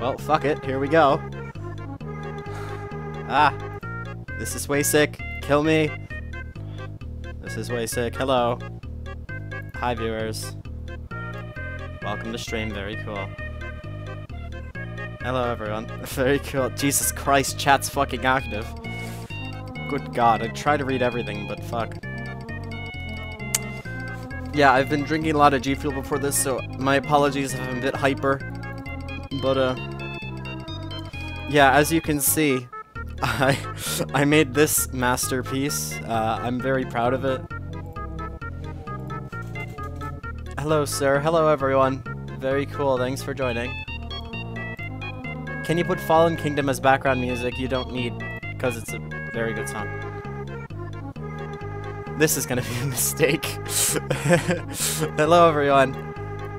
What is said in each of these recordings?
Well, fuck it. Here we go. Ah. This is way sick. Kill me. This is way sick. Hello. Hi, viewers. Welcome to stream. Very cool. Hello, everyone. Very cool. Jesus Christ, chat's fucking active. Good God, I try to read everything, but fuck. Yeah, I've been drinking a lot of G Fuel before this, so my apologies if I'm a bit hyper. But, uh... Yeah, as you can see, I, I made this masterpiece. Uh, I'm very proud of it. Hello, sir. Hello, everyone. Very cool. Thanks for joining. Can you put Fallen Kingdom as background music? You don't need, because it's a very good song. This is gonna be a mistake. Hello, everyone.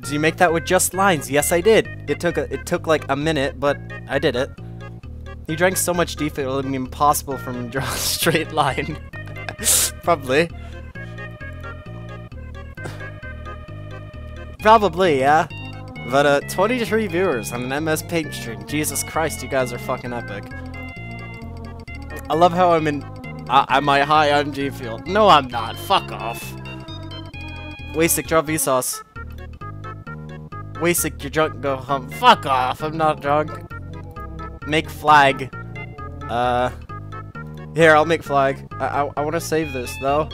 Did you make that with just lines? Yes, I did. It took a, it took like a minute, but I did it. He drank so much deep it would be impossible for him to draw a straight line. Probably. Probably, yeah. But, uh, 23 viewers on an MS Paint stream. Jesus Christ, you guys are fucking epic. I love how I'm in... Am I high on G Fuel? No, I'm not. Fuck off. Waycic, drop Vsauce. Waycic, you're drunk, go home. Fuck off, I'm not drunk. Make flag. Uh... Here, I'll make flag. I, I, I want to save this, though.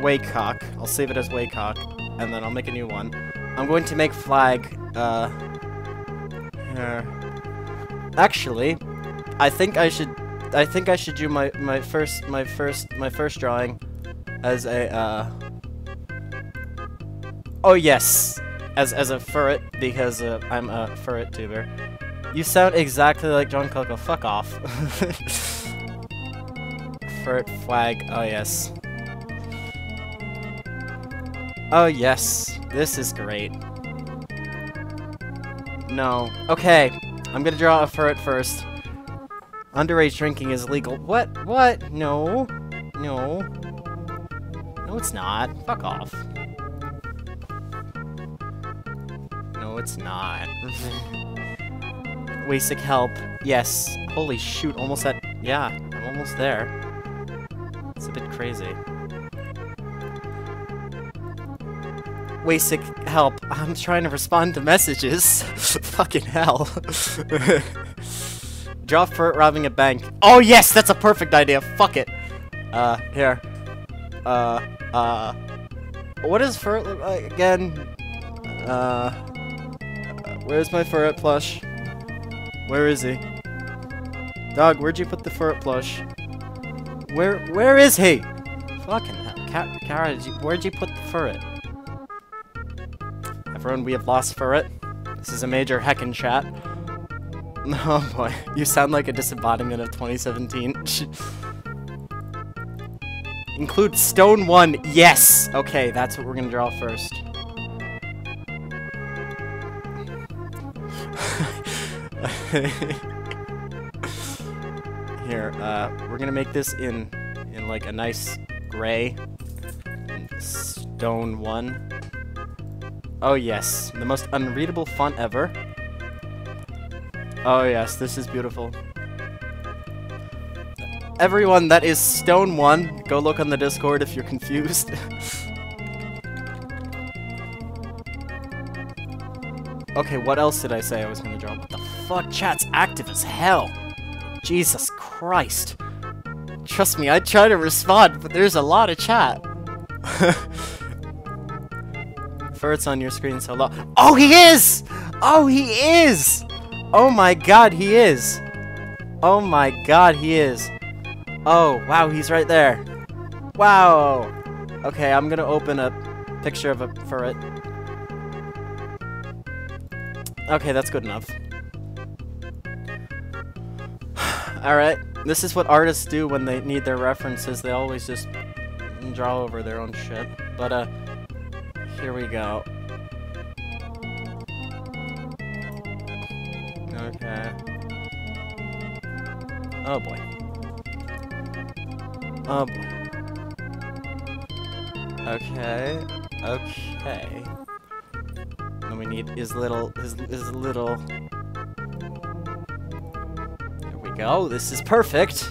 Waycock. I'll save it as Waycock. And then I'll make a new one. I'm going to make flag, uh... Here. Actually, I think I should... I think I should do my, my first, my first, my first drawing as a, uh... Oh, yes! As, as a furret, because uh, I'm a furret tuber. You sound exactly like John Coco. Fuck off. Furret flag. Oh, yes. Oh, yes. This is great. No. Okay. I'm gonna draw a furret first. Underage drinking is legal. What? What? No. No. No, it's not. Fuck off. No, it's not. Waycic help. Yes. Holy shoot, almost at... Yeah, I'm almost there. It's a bit crazy. Waycic help. I'm trying to respond to messages. Fucking hell. Draw for robbing a bank. Oh yes, that's a perfect idea. Fuck it. Uh, here. Uh, uh... What does fur look like again? Uh... Where's my furret plush? Where is he? Dog, where'd you put the furret plush? Where where is he? Fucking hell. Ka Kara, you, where'd you put the furret? Everyone, we have lost furret. This is a major heckin' chat. Oh boy, you sound like a disembodiment of 2017. Include stone one. Yes! Okay, that's what we're gonna draw first. Here, uh, we're gonna make this in, in like a nice gray. Stone one. Oh yes, the most unreadable font ever. Oh yes, this is beautiful. Everyone, that is Stone 1. Go look on the Discord if you're confused. okay, what else did I say I was gonna draw? Fuck? Chat's active as hell. Jesus Christ. Trust me, I try to respond, but there's a lot of chat. Furt's on your screen so low. Oh, he is! Oh, he is! Oh my god, he is! Oh my god, he is. Oh, wow, he's right there. Wow! Okay, I'm gonna open a picture of a furret. Okay, that's good enough. Alright, this is what artists do when they need their references. They always just draw over their own shit. But, uh, here we go. Okay. Oh boy. Oh boy. Okay. Okay. Let me need his little, his, his little... Go. This is perfect.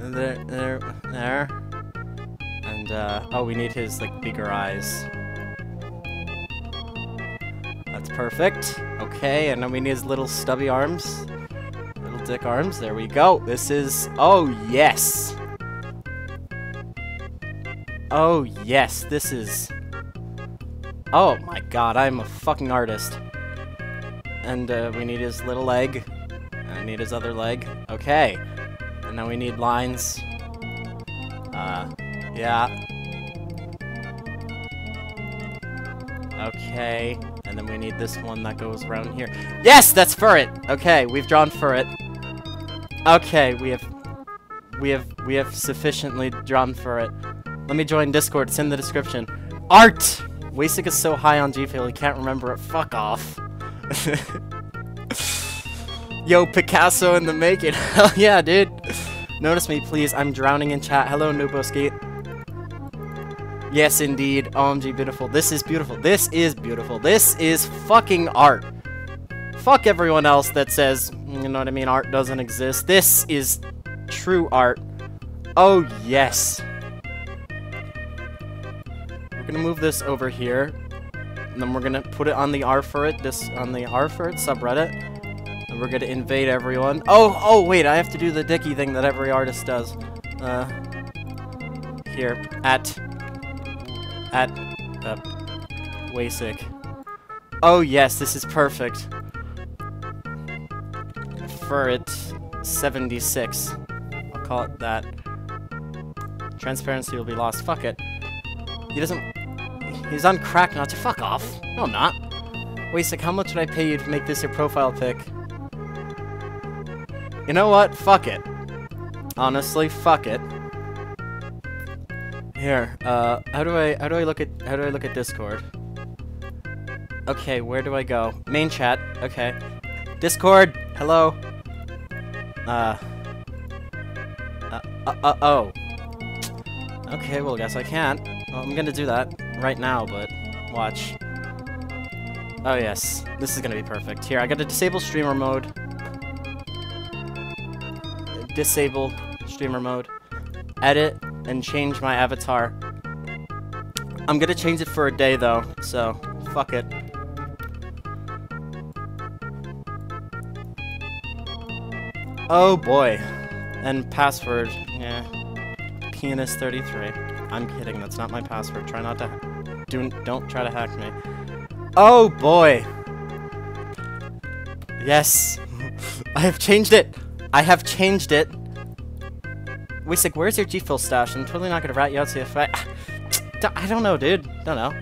There, there, there. And, uh, oh, we need his, like, bigger eyes. That's perfect. Okay, and then we need his little stubby arms. Little dick arms. There we go. This is... Oh, yes! Oh, yes, this is... Oh my god, I'm a fucking artist. And uh, we need his little leg. I need his other leg. Okay. And now we need lines. Uh, yeah. Okay. And then we need this one that goes around here. Yes, that's Furret! Okay, we've drawn Furret. Okay, we have... We have, we have sufficiently drawn Furret. Let me join Discord, it's in the description. Art! Waycic is so high on G-Fuel he can't remember it. Fuck off. Yo, Picasso in the making. Hell yeah, dude. Notice me, please. I'm drowning in chat. Hello, Nuboski. Yes, indeed. OMG, beautiful. This is beautiful. This is beautiful. This is fucking art. Fuck everyone else that says, you know what I mean, art doesn't exist. This is true art. Oh, yes We're gonna move this over here. And then we're gonna put it on the r/Furret, this on the r/Furret subreddit. We're gonna invade everyone. Oh, oh wait, I have to do the dicky thing that every artist does. Uh here. At at uh Waycic. Oh yes, this is perfect. For it 76. I'll call it that. Transparency will be lost. Fuck it. He doesn't He's on crack not to fuck off. No, I'm not. Wait how much would I pay you to make this your profile pic? You know what? Fuck it. Honestly, fuck it. Here, uh, how do I, how do I look at, how do I look at Discord? Okay, where do I go? Main chat, okay. Discord, hello. Uh, uh, uh, uh oh. Okay, well, guess I can't. Well, I'm gonna do that right now, but watch. Oh yes, this is gonna be perfect. Here, I gotta disable streamer mode. Disable streamer mode. Edit and change my avatar. I'm gonna change it for a day though, so fuck it. Oh boy. And password, yeah. Pianist33. I'm kidding, that's not my password. Try not to do, don't try to hack me. Oh, boy. Yes. I have changed it. I have changed it. Waycic, where's your G-Fuel stash? I'm totally not gonna rat you out if I... I don't know, dude. Don't know.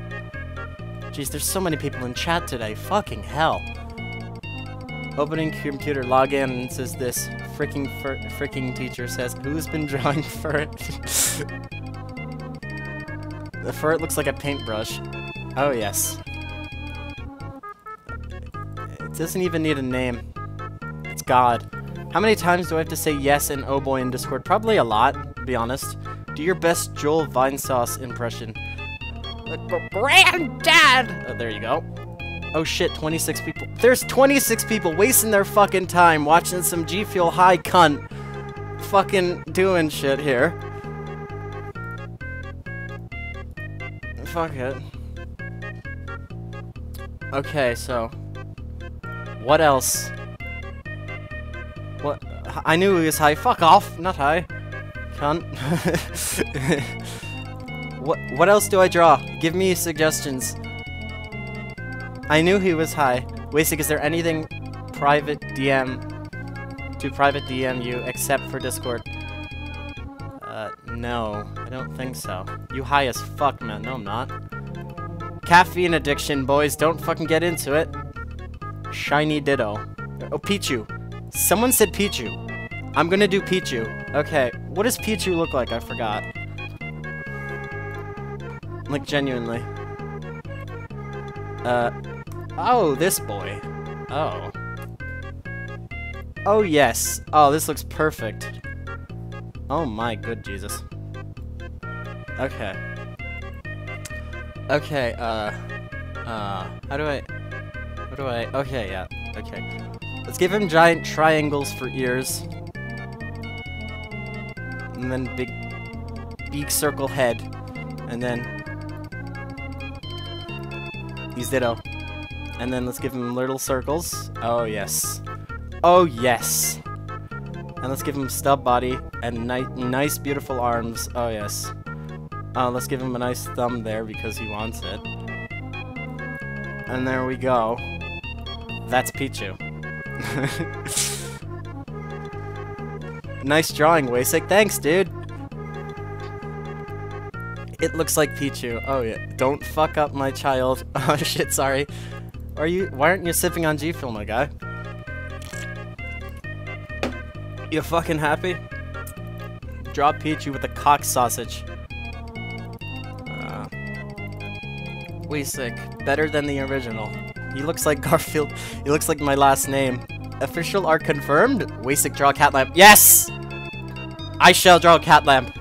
Jeez, there's so many people in chat today. Fucking hell. Opening computer, log in, says this. Freaking freaking teacher says, who's been drawing it? The fur looks like a paintbrush. Oh, yes. It doesn't even need a name. It's God. How many times do I have to say yes and oh boy in Discord? Probably a lot, to be honest. Do your best Joel Vinesauce impression. Granddad! Oh, there you go. Oh shit, 26 people. There's 26 people wasting their fucking time watching some G Fuel High cunt fucking doing shit here. fuck it. Okay, so... What else? I knew he was high. Fuck off! Not high. Cunt. what, what else do I draw? Give me suggestions. I knew he was high. Waycic, is there anything private DM to private DM you except for Discord? Uh, no, I don't think so. You high as fuck, man. No, I'm not. Caffeine addiction, boys. Don't fucking get into it. Shiny Ditto. Oh, Pichu. Someone said Pichu. I'm gonna do Pichu. Okay, what does Pichu look like? I forgot. Like, genuinely. Uh, oh, this boy. Oh. Oh, yes. Oh, this looks perfect. Oh my good Jesus. Okay. Okay, uh... Uh... How do I... What do I... Okay, yeah. Okay. Let's give him giant triangles for ears. And then big beak circle head. And then... He's ditto. And then let's give him little circles. Oh, yes. Oh, yes. And let's give him stub body and ni nice, beautiful arms. Oh, yes. Uh, let's give him a nice thumb there because he wants it. And there we go. That's Pichu. nice drawing, Waycic. Thanks, dude. It looks like Pichu. Oh, yeah. Don't fuck up my child. Oh, shit, sorry. Are you? Why aren't you sipping on G Fuel, my guy? You fucking happy? Drop Pichu with a cock sausage. Uh. Better than the original. He looks like Garfield. He looks like my last name. Official art confirmed? Waycic draw cat lamp. Yes! I shall draw cat lamp.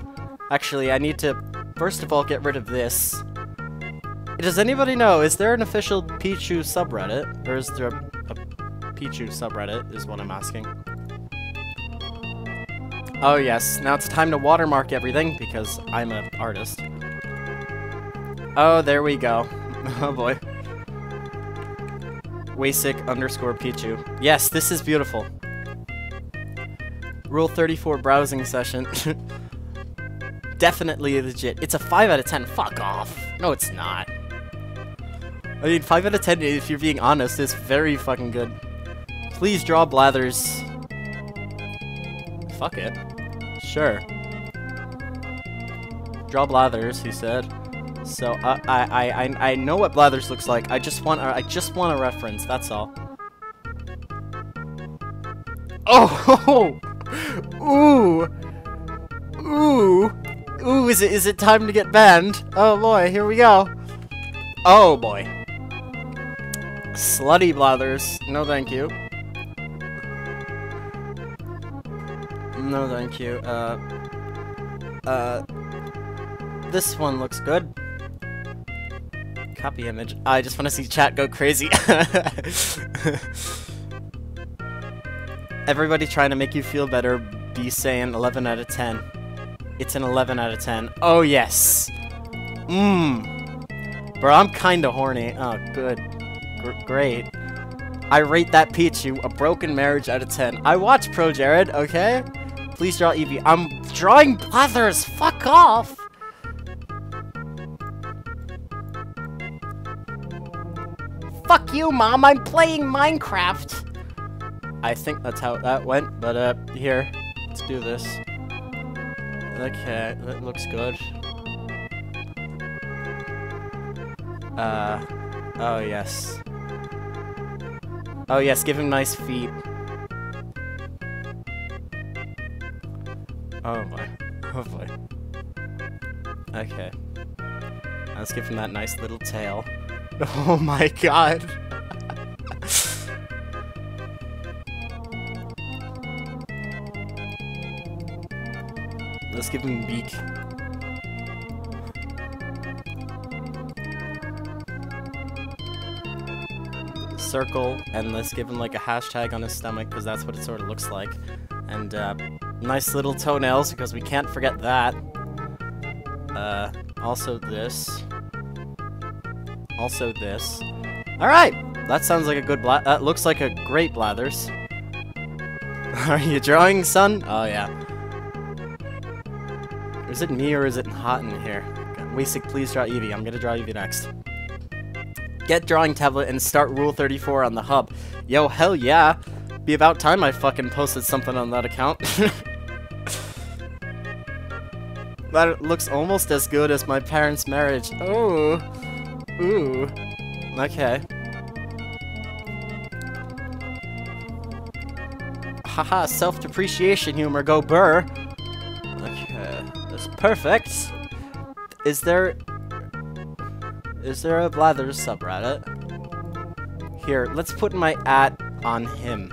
Actually, I need to, first of all, get rid of this. Does anybody know, is there an official Pichu subreddit? Or is there a, a Pichu subreddit, is what I'm asking. Oh yes, now it's time to watermark everything, because I'm an artist. Oh, there we go. oh boy. Waycic underscore Pichu. Yes, this is beautiful. Rule 34 browsing session. Definitely legit. It's a 5 out of 10. Fuck off. No, it's not. I mean, 5 out of 10, if you're being honest, is very fucking good. Please draw Blathers. Fuck it. Sure. Draw Blathers, he said. So uh, I, I I I know what Blathers looks like. I just want a, I just want a reference. That's all. Oh, ooh, ooh, ooh! Is it is it time to get banned? Oh boy, here we go. Oh boy. Slutty Blathers. No, thank you. No, thank you. Uh, uh, this one looks good. Copy image. I just want to see chat go crazy. Everybody trying to make you feel better, be saying 11 out of 10. It's an 11 out of 10. Oh, yes. Mmm. Bro, I'm kinda horny. Oh, good. Gr great. I rate that Pichu a broken marriage out of 10. I watch ProJared, okay? Please draw Eevee. I'm drawing Blathers! Fuck off! Fuck you, Mom, I'm playing Minecraft! I think that's how that went, but uh, here, let's do this. Okay, that looks good. Uh, oh yes. Oh yes, give him nice feet. Oh boy. Oh boy. Okay. Let's give him that nice little tail. Oh my god. Let's give him beak. Circle, and let's give him like a hashtag on his stomach, because that's what it sort of looks like. And, uh, nice little toenails, because we can't forget that. Uh, also this. Also this. Alright! That sounds like a good bla- that looks like a great Blathers. Are you drawing, son? Oh, yeah. Is it me or is it hot in here? Waycic, please draw Eevee. I'm gonna draw Eevee next. Get drawing tablet and start Rule 34 on the hub. Yo, hell yeah! Be about time I fucking posted something on that account. that looks almost as good as my parents' marriage. Oh. Ooh. Okay. Haha, self-depreciation humor, go burr. Okay, that's perfect. Is there... Is there a Blathers subreddit? Here, let's put my at on him.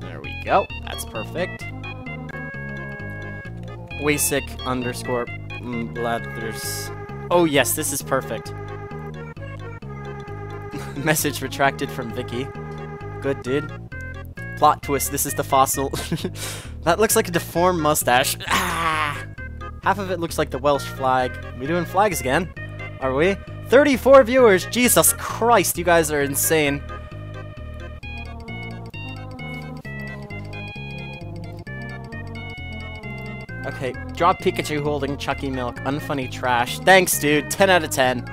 There we go. That's perfect. Waycic underscore mm, Blathers. Oh yes, this is perfect. Message retracted from Vicky. Good, dude. Plot twist, this is the fossil. that looks like a deformed mustache. Ah! Half of it looks like the Welsh flag. We doing flags again? Are we? 34 viewers! Jesus Christ, you guys are insane. Okay, draw Pikachu holding Chucky Milk. Unfunny trash. Thanks, dude. 10 out of 10.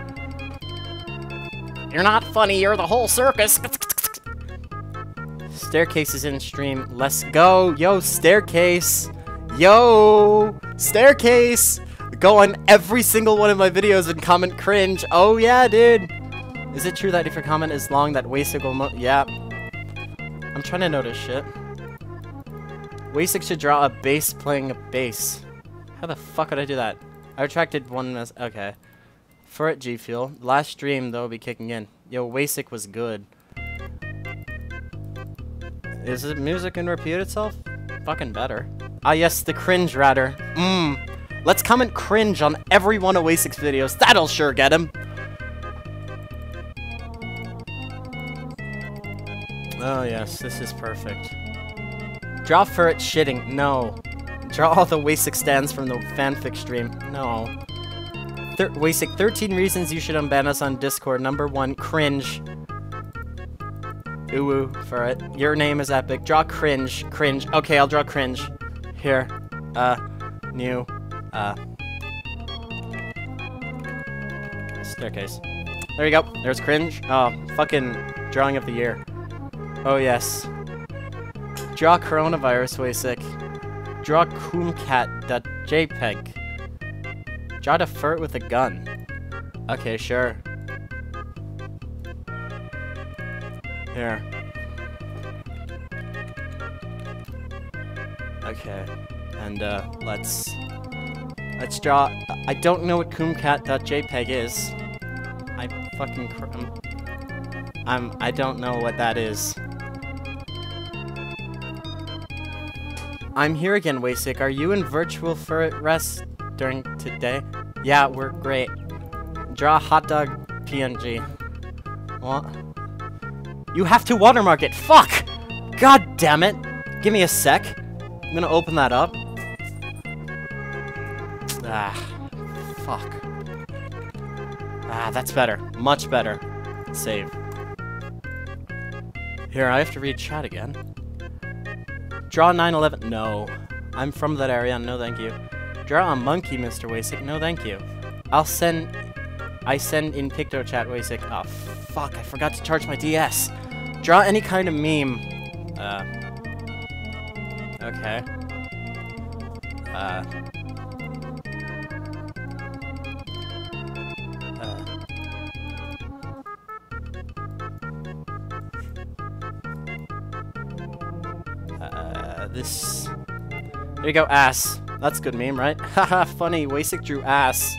You're not funny, you're the whole circus. Staircase is in stream. Let's go. Yo, staircase. Yo, staircase. Go on every single one of my videos and comment cringe. Oh, yeah, dude. Is it true that if your comment is long, that Waycic will Yeah. I'm trying to notice shit. Waycic should draw a bass playing a bass. How the fuck would I do that? I retracted one mess. Okay. For it, G Fuel. Last stream, though, will be kicking in. Yo, Waycic was good. Is it music and repeat itself? Fucking better. Ah, yes, the cringe ratter. Mmm. Let's comment cringe on every one of Waycic's videos. That'll sure get him. Oh, yes, this is perfect. Draw Furret shitting. No. Draw all the Waycic stands from the fanfic stream. No. Thir Waycic, 13 reasons you should unban us on Discord. Number one, cringe. Ooh, Furret. Your name is epic. Draw cringe. Cringe. Okay, I'll draw cringe. Here. Uh, new. Uh. Staircase. There you go. There's cringe. Oh, fucking drawing of the year. Oh, yes. Draw coronavirus Waycic. Draw coomcat.jpg. Draw a furt with a gun. Okay, sure. Here. Okay. And, uh, let's... Let's draw... I don't know what coomcat.jpg is. I fucking... I'm, I'm... I don't know what that is. I'm here again, Waycic. Are you in virtual for rest during today? Yeah, we're great. Draw hot dog PNG. What? You have to watermark it. Fuck! God damn it. Give me a sec. I'm gonna open that up. Ah, fuck. Ah, that's better. Much better. Save. Here, I have to read chat again. Draw 911. No. I'm from that area. No, thank you. Draw a monkey, Mr. Waycic. No, thank you. I'll send... I send in PictoChat, Waycic. Oh, fuck. I forgot to charge my DS. Draw any kind of meme. Uh... Okay. Uh... this... There you go, ass. That's a good meme, right? Haha, funny. Waycic drew ass.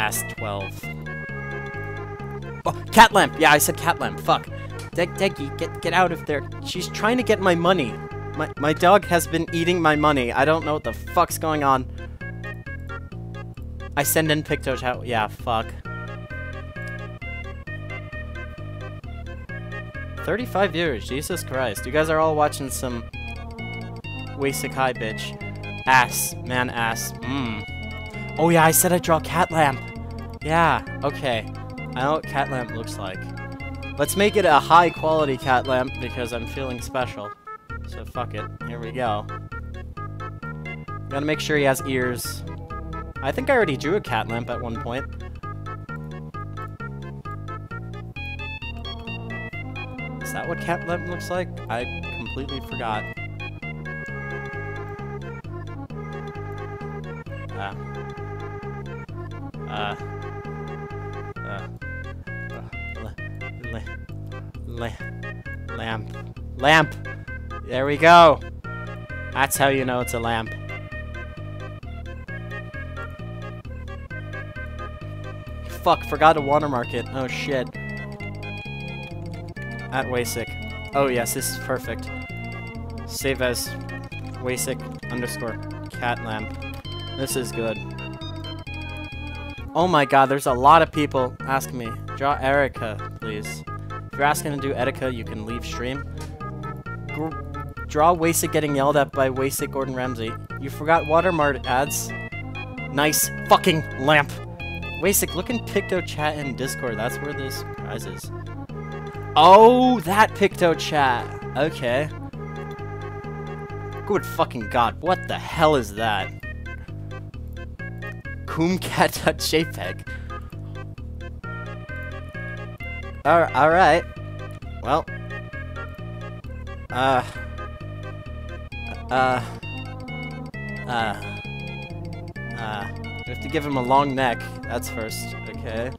Ass 12. Oh, cat lamp! Yeah, I said cat lamp. Fuck. Deg Deggy, get get out of there. She's trying to get my money. My my dog has been eating my money. I don't know what the fuck's going on. I send in PictoChat. Yeah, fuck. 35 viewers, Jesus Christ. You guys are all watching some Wasekai bitch. Ass, man ass. Mmm. Oh yeah, I said I'd draw cat lamp. Yeah, okay. I know what cat lamp looks like. Let's make it a high quality cat lamp because I'm feeling special. So fuck it. Here we go. Gotta make sure he has ears. I think I already drew a cat lamp at one point. What cat lamp looks like? I completely forgot. Uh. Uh. Uh. la, lamp. Lamp! There we go! That's how you know it's a lamp. Fuck, forgot to watermark it. Oh shit at Waycic. Oh yes, this is perfect. Save as Waycic underscore cat lamp. This is good. Oh my god, there's a lot of people asking me. Draw Erica, please. If you're asking to do Etika, you can leave stream. Gr draw Wasted getting yelled at by Wasted Gordon Ramsay. You forgot watermark ads. Nice fucking lamp. Wasted, look in Picto chat and Discord. That's where this prize is. Oh, that Picto chat. Okay. Good fucking god, what the hell is that? Coomcat.jpg. Alright, alright. Well. Uh. Uh. Uh. Uh. We have to give him a long neck. That's first. Okay.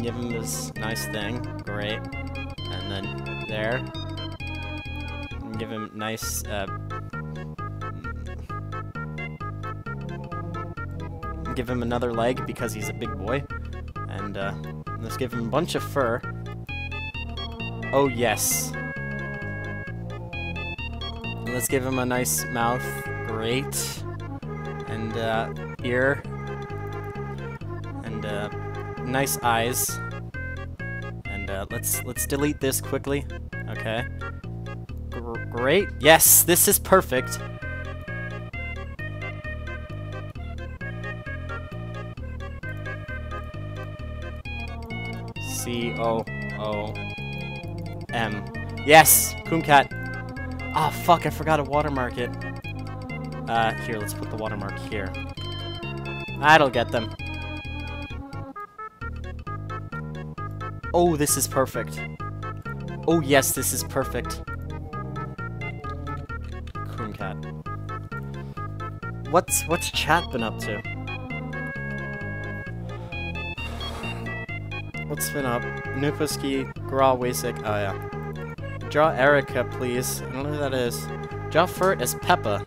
Give him this nice thing. Great. And then there. And give him nice, uh, give him another leg because he's a big boy. And uh, let's give him a bunch of fur. Oh, yes. Let's give him a nice mouth. Great. And uh, ear. And uh, nice eyes. And uh, let's let's delete this quickly. Okay. Gr great. Yes, this is perfect. C O O M. Yes, Coomcat. Ah, oh, fuck, I forgot to watermark it. Uh, here, let's put the watermark here. That'll get them. Oh, this is perfect. Oh, yes, this is perfect. Coomcat. What's, what's chat been up to? What's been up? Nupaski, Gra, Waycic. Oh, yeah. Draw Erica, please. I don't know who that is. Draw Furt as Peppa.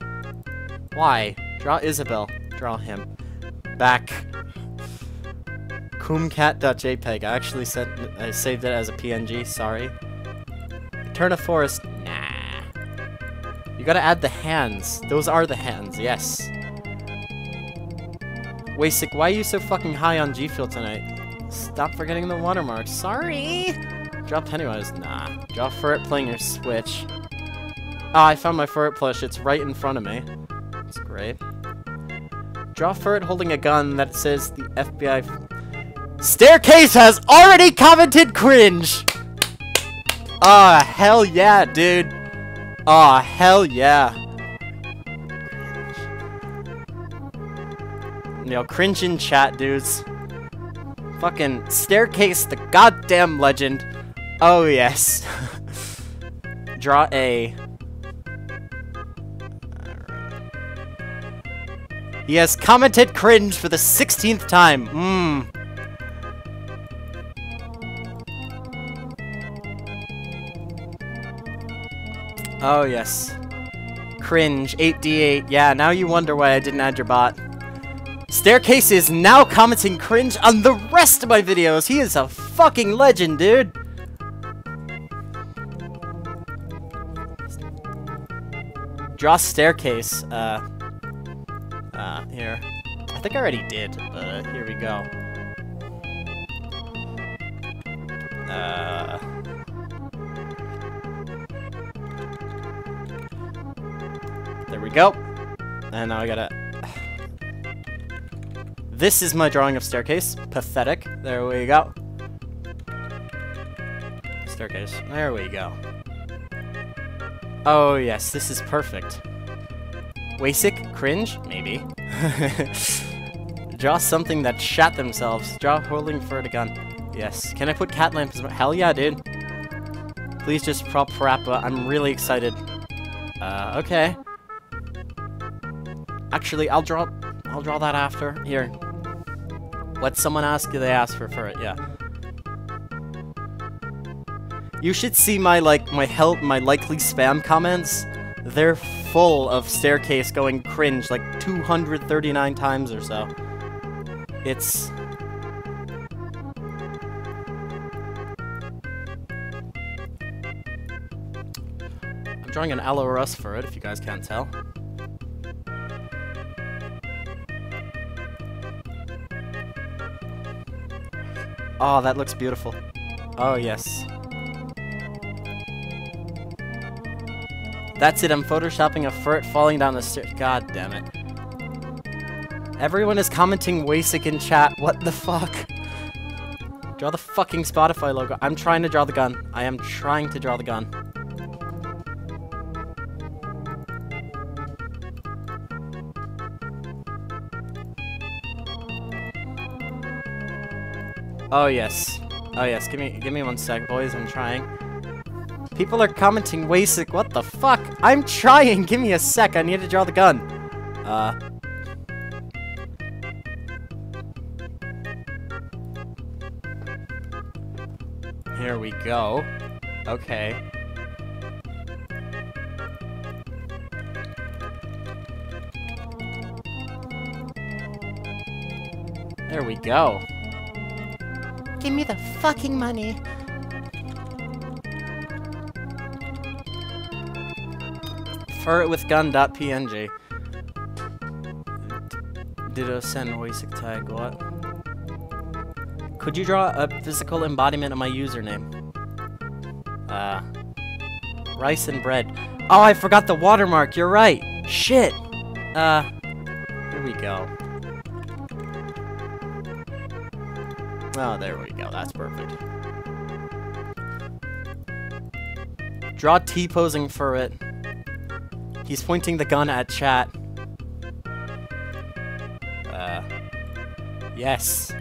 Why? Draw Isabel. Draw him. Back. Coomcat.jpg. I actually said I saved it as a PNG. Sorry. Turn a forest. Nah. You gotta add the hands. Those are the hands. Yes. Waycic, why are you so fucking high on G Fuel tonight? Stop forgetting the watermark. Sorry! Draw Pennywise. Nah. Draw Furret playing your Switch. Ah, I found my Furret plush. It's right in front of me. That's great. Draw Furret holding a gun that says the FBI... Staircase has already commented cringe! Ah, oh, hell yeah, dude. Ah, oh, hell yeah. Yo, cringe in chat, dudes. Fucking Staircase, the goddamn legend. Oh, yes. Draw A. He has commented cringe for the 16th time. Mmm. Oh, yes. Cringe, 8d8. Yeah, now you wonder why I didn't add your bot. Staircase is now commenting cringe on the rest of my videos. He is a fucking legend, dude. Draw staircase. Uh, uh, here. I think I already did, but uh, here we go. Uh... There we go. And now I gotta this is my drawing of staircase. Pathetic. There we go. Staircase. There we go. Oh, yes, this is perfect. Waycic? Cringe? Maybe. Draw something that shat themselves. Draw holding for the gun. Yes. Can I put cat lamp as Hell yeah, dude. Please just prop Parappa. I'm really excited. Uh, okay. Actually, I'll draw... I'll draw that after. Here. What someone ask? You, they ask for for it. Yeah. You should see my like my help my likely spam comments. They're full of staircase going cringe like 239 times or so. It's I'm drawing an Alorus for it if you guys can't tell. Oh, that looks beautiful. Oh, yes. That's it, I'm photoshopping a furt falling down the stairs. God damn it. Everyone is commenting Waycic in chat. What the fuck? Draw the fucking Spotify logo. I'm trying to draw the gun. I am trying to draw the gun. Oh yes. Oh yes, give me give me one sec, boys, I'm trying. People are commenting Waycic, what the fuck? I'm trying, give me a sec, I need to draw the gun. Uh Here we go. Okay. There we go. Give me the fucking money. Fur with gun.png. Ditto send Waycic tag, what? Could you draw a physical embodiment of my username? Uh, rice and bread. Oh, I forgot the watermark, you're right. Shit. Uh, here we go. Oh, there we go, that's perfect. Draw T-posing Furret. He's pointing the gun at chat. Uh, yes.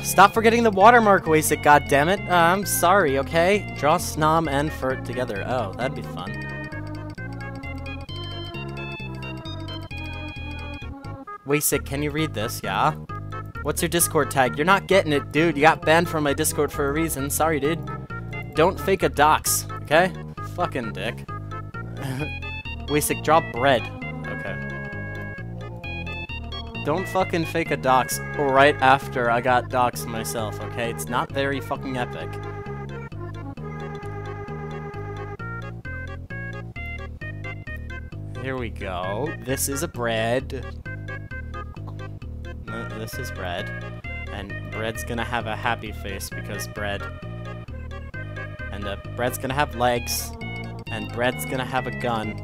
Stop forgetting the watermark, Waycic, goddammit. Uh, I'm sorry, okay? Draw Snom and Furt together. Oh, that'd be fun. Waycic, can you read this? Yeah? What's your Discord tag? You're not getting it, dude. You got banned from my Discord for a reason. Sorry, dude. Don't fake a dox, okay? Fucking dick. Waycic, drop bread. Okay. Don't fucking fake a dox right after I got doxed myself, okay? It's not very fucking epic. Here we go. This is a bread. This is bread. And bread's gonna have a happy face because bread. And uh, bread's gonna have legs. And bread's gonna have a gun.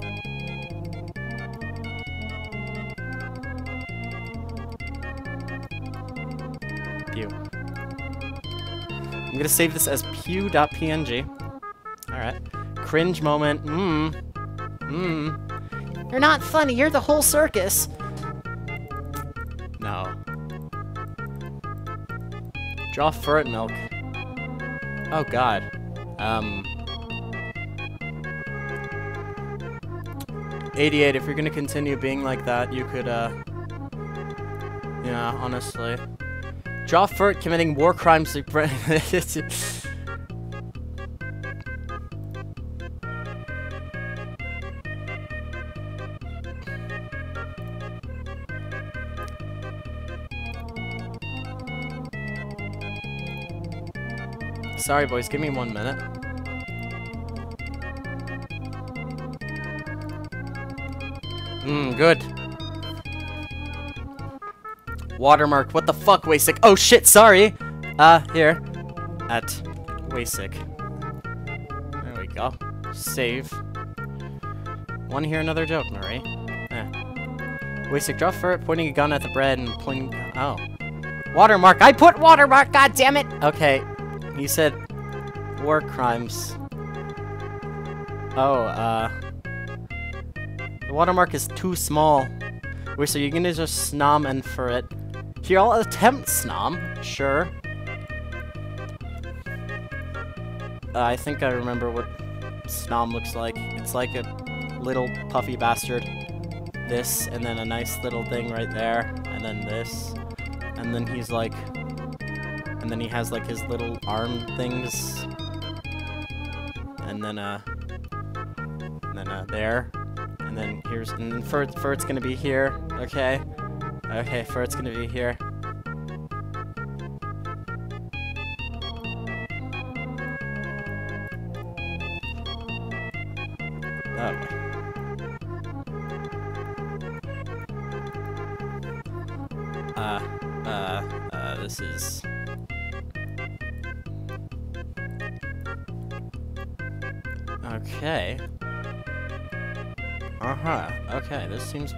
Pew. I'm gonna save this as pew.png. Alright. Cringe moment. Mmm. Mmm. You're not funny, you're the whole circus. Draw furt milk. Oh god. Um. 88, if you're gonna continue being like that, you could, uh... Yeah, honestly. Draw furt committing war crimes. Sorry, boys. Give me one minute. Mmm, good. Watermark. What the fuck, Waycic? Oh, shit, sorry. Uh, here. At Waycic. There we go. Save. Wanna hear another joke, Marie? Eh. Waycic, draw Furret, pointing a gun at the bread and pointing... Oh. Watermark! I put watermark, God damn it! Okay, he said war crimes. Oh, uh... The watermark is too small. Wait, so you're gonna just snom and Furret. Here, I'll attempt snom. Sure. Uh, I think I remember what snom looks like. It's like a little puffy bastard. This, and then a nice little thing right there. And then this. And then he's like and then he has like his little arm things. And then uh and then uh there. And then here's and then Furt Furt's gonna be here. Okay. Okay, Furt's gonna be here.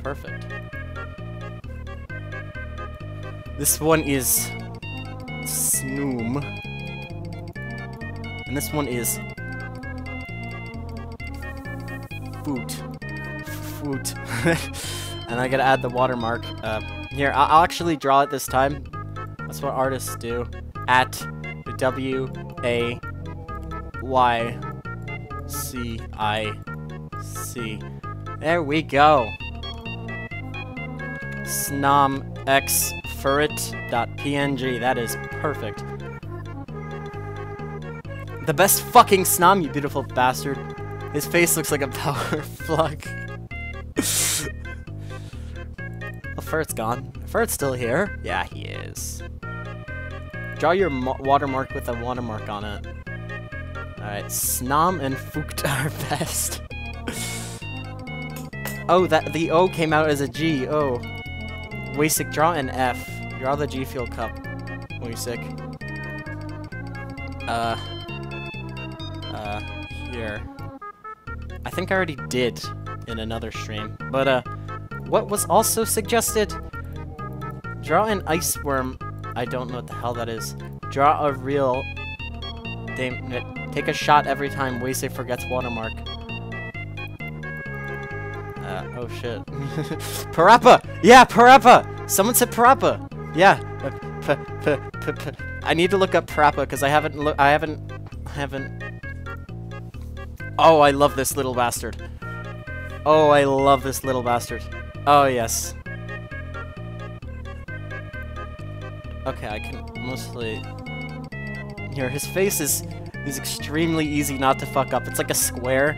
Perfect. This one is... Snoom. And this one is... Foot. Foot. and I gotta add the watermark. Uh, here, I'll actually draw it this time. That's what artists do. At W A Y C I C. There we go. Snom X Furret.png. That is perfect. The best fucking Snom, you beautiful bastard. His face looks like a power plug. well, Furret's gone. Furret's still here. Yeah, he is. Draw your watermark with a watermark on it. Alright, Snom and Fucht are best. oh, that the O came out as a G. Oh. Waycic, draw an F. Draw the G Fuel Cup. Waycic. Uh. Uh, here. I think I already did in another stream. But, uh, what was also suggested? Draw an ice worm. I don't know what the hell that is. Draw a real... Take a shot every time Wasey forgets watermark. Oh shit. Parappa! Yeah, Parappa! Someone said Parappa! Yeah. Uh, I need to look up Parappa because I haven't look. I haven't. I haven't. Oh, I love this little bastard. Oh, I love this little bastard. Oh yes. Okay, I can mostly. Here, his face is is extremely easy not to fuck up. It's like a square.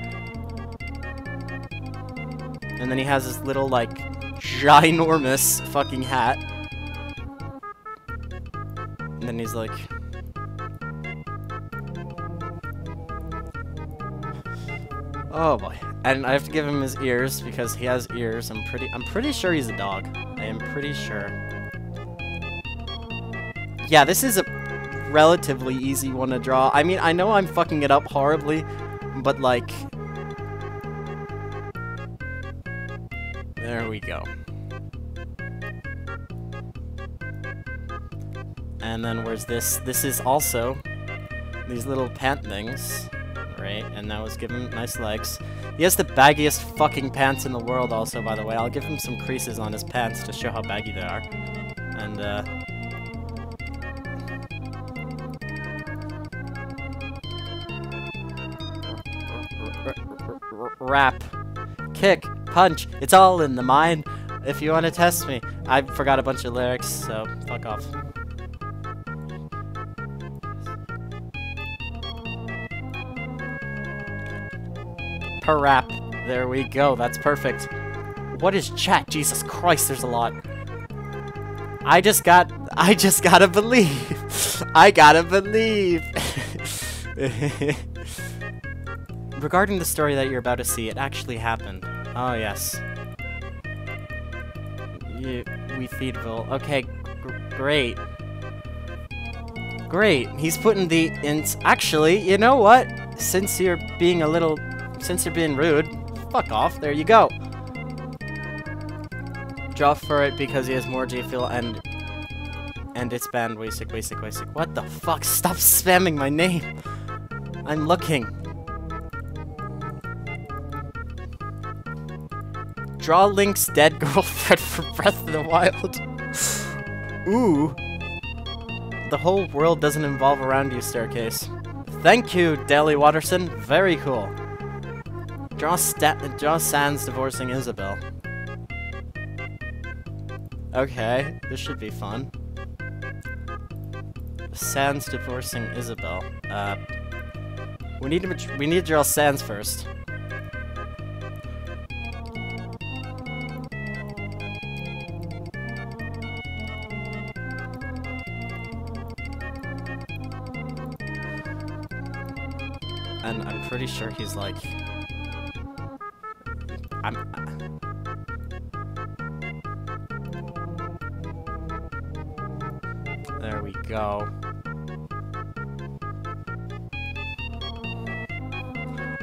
And then he has this little, like, ginormous fucking hat. And then he's like... Oh boy. And I have to give him his ears because he has ears. I'm pretty I'm pretty sure he's a dog. I am pretty sure. Yeah, this is a relatively easy one to draw. I mean, I know I'm fucking it up horribly, but like... There we go. And then where's this? This is also these little pant things, right? And that was given nice legs. He has the baggiest fucking pants in the world also, by the way. I'll give him some creases on his pants to show how baggy they are. And, uh, rap, kick, punch. It's all in the mind. If you want to test me, I forgot a bunch of lyrics, so fuck off. Per rap. There we go. That's perfect. What is chat? Jesus Christ, there's a lot. I just got... I just gotta believe. I gotta believe. Regarding the story that you're about to see, it actually happened. Oh, yes. You, we Theedville. Okay, great. Great. He's putting the ins- Actually, you know what? Since you're being a little- Since you're being rude, fuck off. There you go. Draw Furret because he has more G-Fuel and- And it's banned. Waycic, Waycic, Waycic. What the fuck? Stop spamming my name! I'm looking. Draw Link's dead girlfriend for Breath of the Wild. Ooh. The whole world doesn't involve around you, Staircase. Thank you, Daly Watterson. Very cool. Draw, draw Sans divorcing Isabelle. Okay, this should be fun. Sans divorcing Isabelle. Uh, we need to we need to draw Sans first. Pretty sure he's like... I'm... Uh, there we go.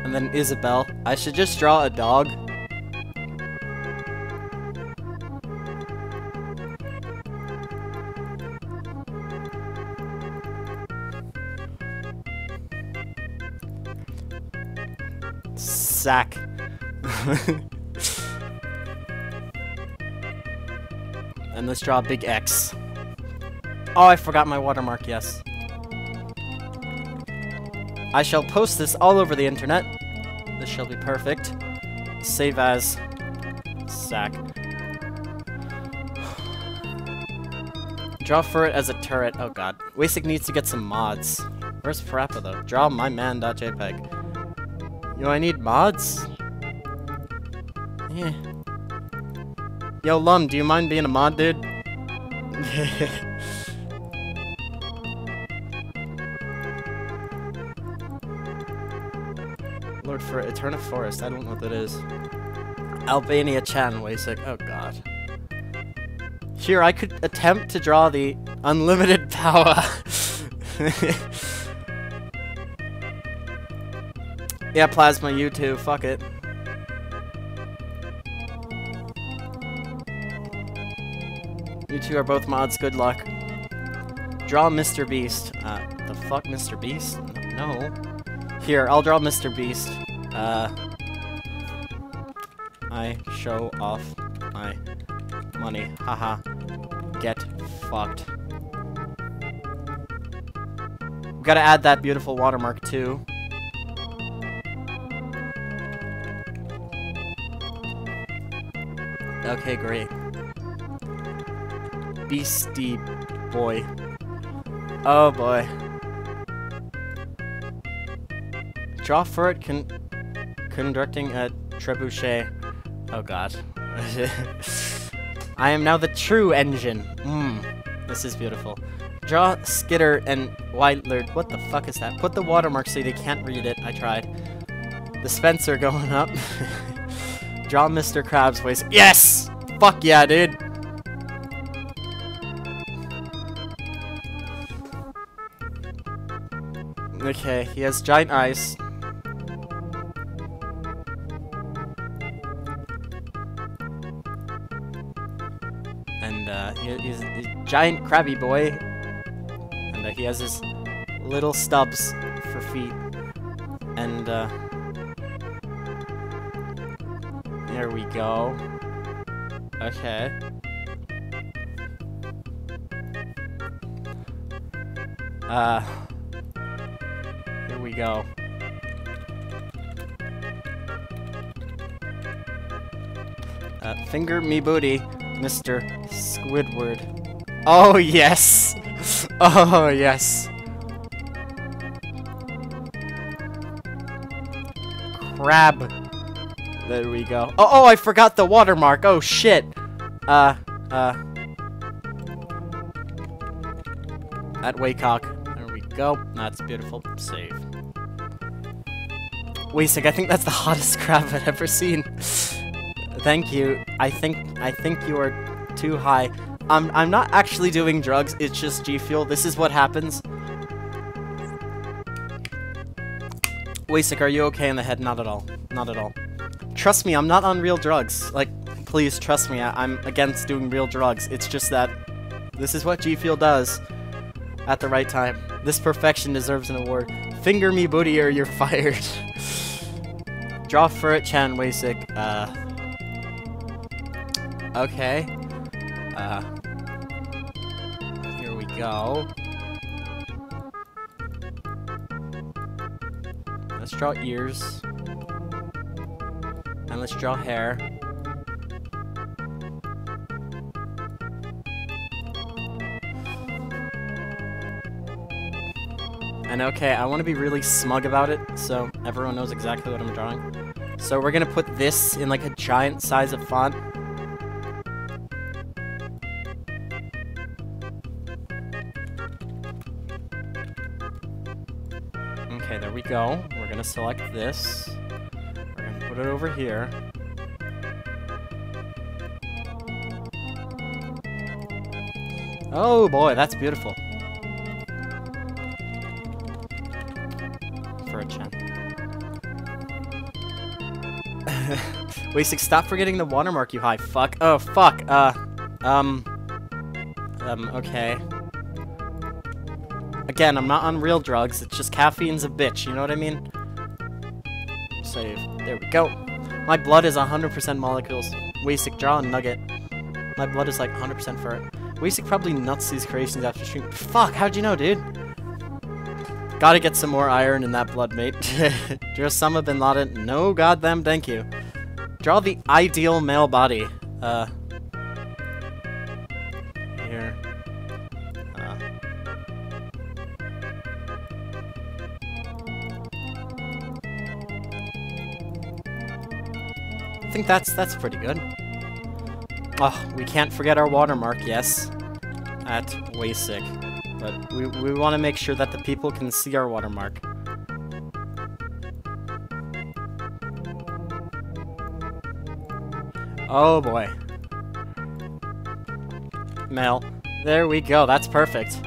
And then Isabel. I should just draw a dog. and let's draw a big X. Oh, I forgot my watermark, yes. I shall post this all over the internet. This shall be perfect. Save as sack. Draw Furret as a turret. Oh god. Waycic needs to get some mods. Where's Parappa though? Draw my man.jpg. You know I need mods? Yeah. Yo, Lum, do you mind being a mod, dude? Lord for Eterna Forest, I don't know what that is. Albania Chan Waycic, oh god. Here, I could attempt to draw the unlimited power. yeah, Plasma, you too, fuck it. You two are both mods, good luck. Draw Mr. Beast. Uh, the fuck, Mr. Beast? No. Here, I'll draw Mr. Beast. Uh, I show off my money. Haha. Get fucked. We gotta add that beautiful watermark too. Okay, great. Beastie boy. Oh boy. Draw Furret con conducting a trebuchet. Oh god. I am now the true engine. Mmm. This is beautiful. Draw Skitter and Whitelord. What the fuck is that? Put the watermark so they can't read it. I tried. The Spencer going up. Draw Mr. Krabs voice. Yes! Fuck yeah, dude. Okay, he has giant eyes. And uh, he, he's a giant crabby boy. And uh, he has his little stubs for feet. And uh, there we go. Okay. Uh, go. Uh, finger me booty, Mr. Squidward. Oh, yes! Oh, yes! Crab. There we go. Oh, oh, I forgot the watermark. Oh, shit. Uh, uh. At Waycock. There we go. That's beautiful. Save. Waycic, I think that's the hottest crab I've ever seen. Thank you. I think I think you are too high. I'm I'm not actually doing drugs. It's just G Fuel. This is what happens. Waycic, are you okay in the head? Not at all. Not at all. Trust me, I'm not on real drugs. Like, please trust me. I am against doing real drugs. It's just that this is what G Fuel does at the right time. This perfection deserves an award. Finger me booty or you're fired. Draw Furret, Chan Waycic. Uh. Okay. Uh. Here we go. Let's draw ears. And let's draw hair. And okay, I want to be really smug about it, so everyone knows exactly what I'm drawing. So we're gonna put this in like a giant size of font. Okay, there we go. We're gonna select this. We're gonna put it over here. Oh boy, that's beautiful. Waycic, stop forgetting the watermark, you high fuck. Oh, fuck. Uh, um... Um, okay. Again, I'm not on real drugs. It's just caffeine's a bitch, you know what I mean? Save. There we go. My blood is 100% molecules. Waycic, draw a nugget. My blood is like 100% for it. Waycic probably nuts these creations after stream. Fuck, how'd you know, dude? Gotta get some more iron in that blood, mate. Draw Osama bin Laden. No goddamn thank you. Draw the ideal male body. Uh. Here. Uh. I think that's that's pretty good. Oh, we can't forget our watermark, yes. At Waycic. But we, we want to make sure that the people can see our watermark. Oh boy. Mel. There we go, that's perfect.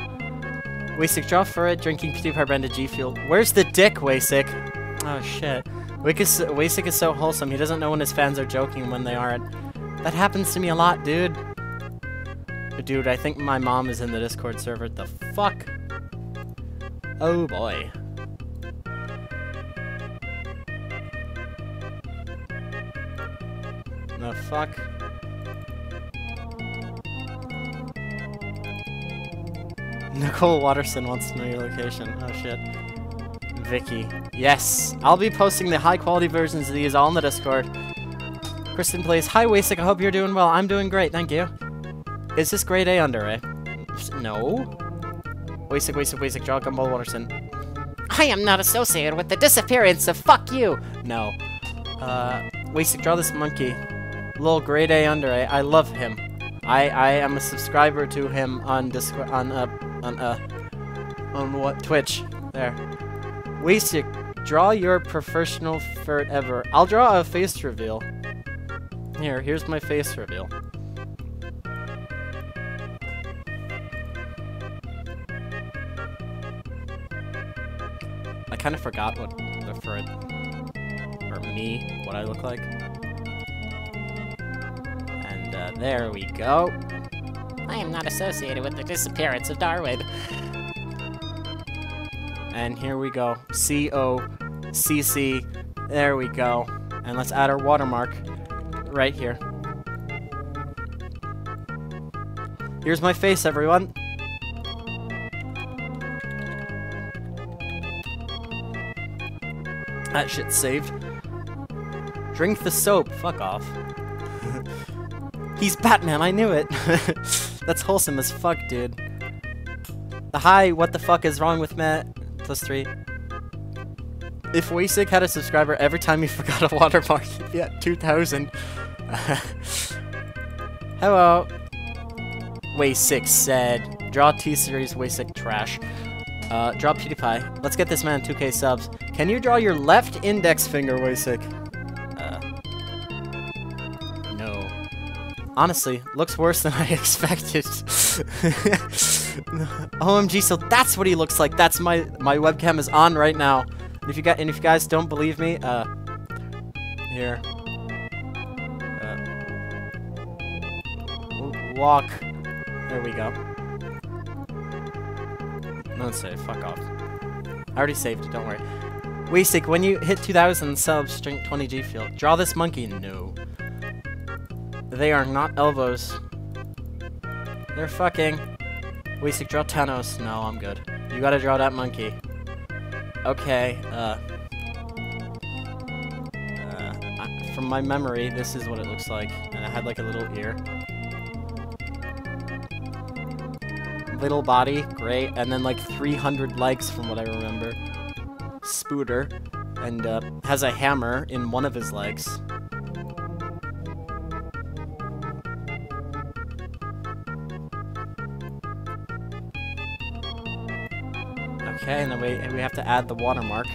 Waycic, draw Furret, drinking PewDiePie branded G Fuel. Where's the dick, Waycic? Oh shit. Waycic is so wholesome, he doesn't know when his fans are joking when they aren't. That happens to me a lot, dude. Dude, I think my mom is in the Discord server. The fuck? Oh boy. Fuck? Nicole Watterson wants to know your location. Oh shit. Vicky. Yes! I'll be posting the high quality versions of these all in the Discord. Kristen plays, Hi Waycic, I hope you're doing well. I'm doing great, thank you. Is this grade A under A? No. Waycic, Waycic, Waycic, draw Gumball Watterson. I am not associated with the disappearance of fuck you! No. Uh, Waycic, draw this monkey. Little grade A under A. I love him. I I am a subscriber to him on Discord on uh on uh on what Twitch. There. Waycic, draw your professional furt ever. I'll draw a face reveal. Here, here's my face reveal. I kind of forgot what the furt or me, what I look like. There we go. I am not associated with the disappearance of Darwin. And here we go. C-O-C-C. There we go. And let's add our watermark right here. Here's my face, everyone. That shit's saved. Drink the soap. Fuck off. He's Batman, I knew it. That's wholesome as fuck, dude. The hi, what the fuck is wrong with Matt? Plus three. If Waycic had a subscriber every time he forgot a watermark, he'd be at 2,000. Hello. Waycic said, draw T-Series Waycic trash. Uh, draw PewDiePie. Let's get this man 2k subs. Can you draw your left index finger, Waycic? Honestly, looks worse than I expected. OMG, so that's what he looks like. That's my my webcam is on right now. And if you got and if you guys don't believe me, uh, here. Uh, walk. There we go. Don't save. Fuck off. I already saved it. Don't worry. Waycic, when you hit 2,000 subs, drink 20 G Fuel. Draw this monkey. No. They are not elbows. They're fucking. Waycic, draw Thanos. No, I'm good. You gotta draw that monkey. Okay, uh... uh from my memory, this is what it looks like. And it had like a little ear. Little body, great. And then like 300 likes from what I remember. Spooter. And uh, has a hammer in one of his legs. Okay, and then we, we have to add the watermark.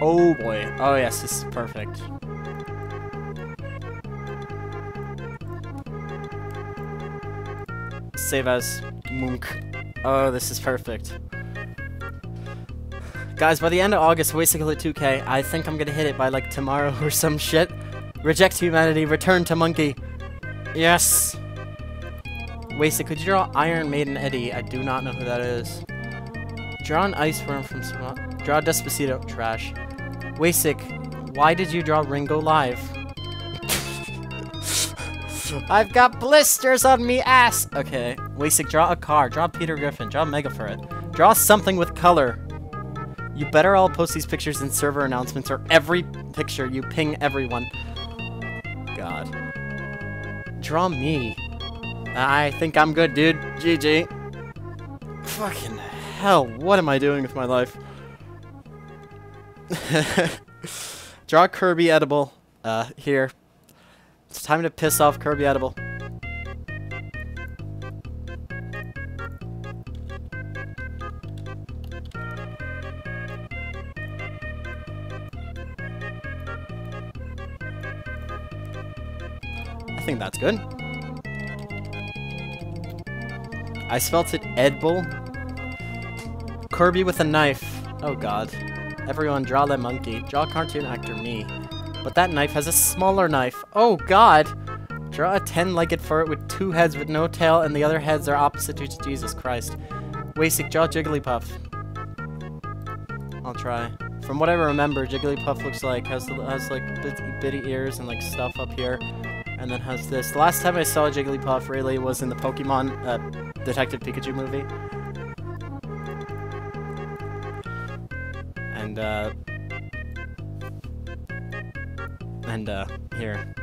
Oh boy. Oh yes, this is perfect. Save as Munk. Oh, this is perfect. Guys, by the end of August, hit 2k. I think I'm gonna hit it by like tomorrow or some shit. Reject humanity, return to monkey. Yes. Wasted, could you draw Iron Maiden Eddie? I do not know who that is. Draw an ice worm from Small. Draw Despacito. Trash. Waycic, why did you draw Ringo live? I've got blisters on me ass! Okay. Waycic, draw a car. Draw Peter Griffin. Draw Mega. Draw something with color. You better all post these pictures in server announcements or every picture you ping everyone. God. Draw me. I think I'm good, dude. GG. Fucking hell, what am I doing with my life? Draw Kirby Edible. Uh, here. It's time to piss off Kirby Edible. I think that's good. I spelt it edible. Kirby with a knife. Oh god. Everyone draw that monkey. Draw cartoon actor, me. But that knife has a smaller knife. Oh god! Draw a ten-legged furret with two heads with no tail and the other heads are opposite to Jesus Christ. Waycic, draw Jigglypuff. I'll try. From what I remember, Jigglypuff looks like, has, has like bitty, bitty ears and like stuff up here. And then has this. The last time I saw Jigglypuff really was in the Pokemon uh, Detective Pikachu movie. And, uh... And, uh, here.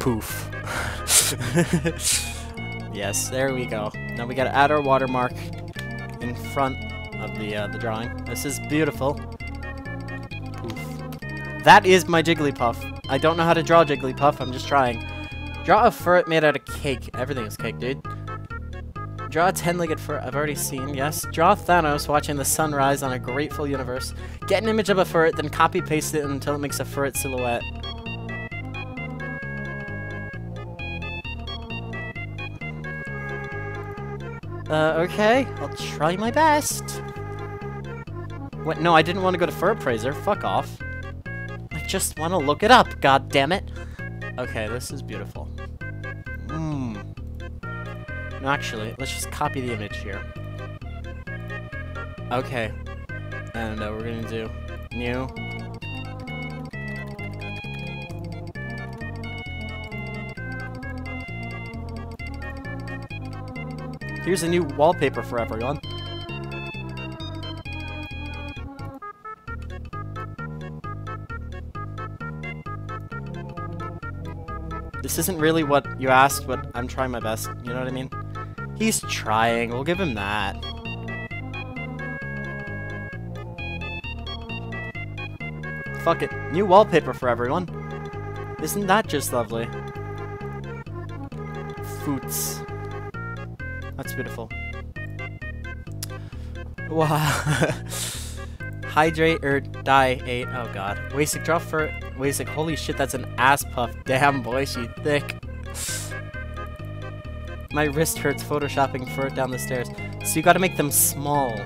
Poof. yes, there we go. Now we gotta add our watermark in front of the, uh, the drawing. This is beautiful. Poof. That is my Jigglypuff. I don't know how to draw Jigglypuff, I'm just trying. Draw a furret made out of cake. Everything is cake, dude. Draw a 10-legged furret. I've already seen, yes. Draw Thanos watching the sunrise on a grateful universe. Get an image of a furret, then copy-paste it until it makes a furret silhouette. Uh, okay. I'll try my best. What? No, I didn't want to go to Fur Appraiser. Fuck off. I just want to look it up, god damn it. Okay, this is beautiful. No, actually, let's just copy the image here. Okay. And uh, we're gonna do new. Here's a new wallpaper for everyone. This isn't really what you asked, but I'm trying my best. You know what I mean? He's trying. We'll give him that. Fuck it. New wallpaper for everyone. Isn't that just lovely? Foots. That's beautiful. Wow. Hydrate or die eight. Oh god. Waycic drop for Waycic. Holy shit, that's an ass puff. Damn boy, she thick. My wrist hurts photoshopping Furret down the stairs. So you gotta make them small.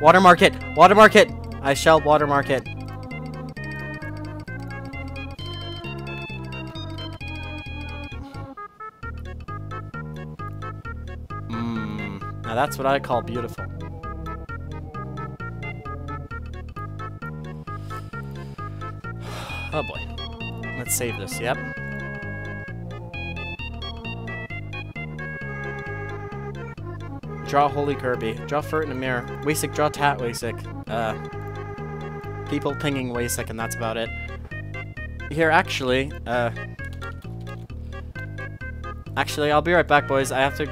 Watermark it! Watermark it! I shall watermark it. Mmm. Now that's what I call beautiful. Oh boy. Let's save this, yep. Draw Holy Kirby. Draw Furt in a mirror. Waycic, draw Tat Waycic. Uh, people pinging Waycic, and that's about it. Here, actually, uh... Actually, I'll be right back, boys. I have to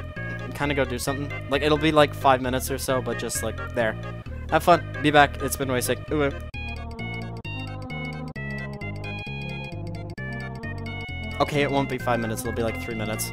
kind of go do something. Like, it'll be like five minutes or so, but just, like, there. Have fun. Be back. It's been Waycic. Ooh. Okay, it won't be five minutes. It'll be like three minutes.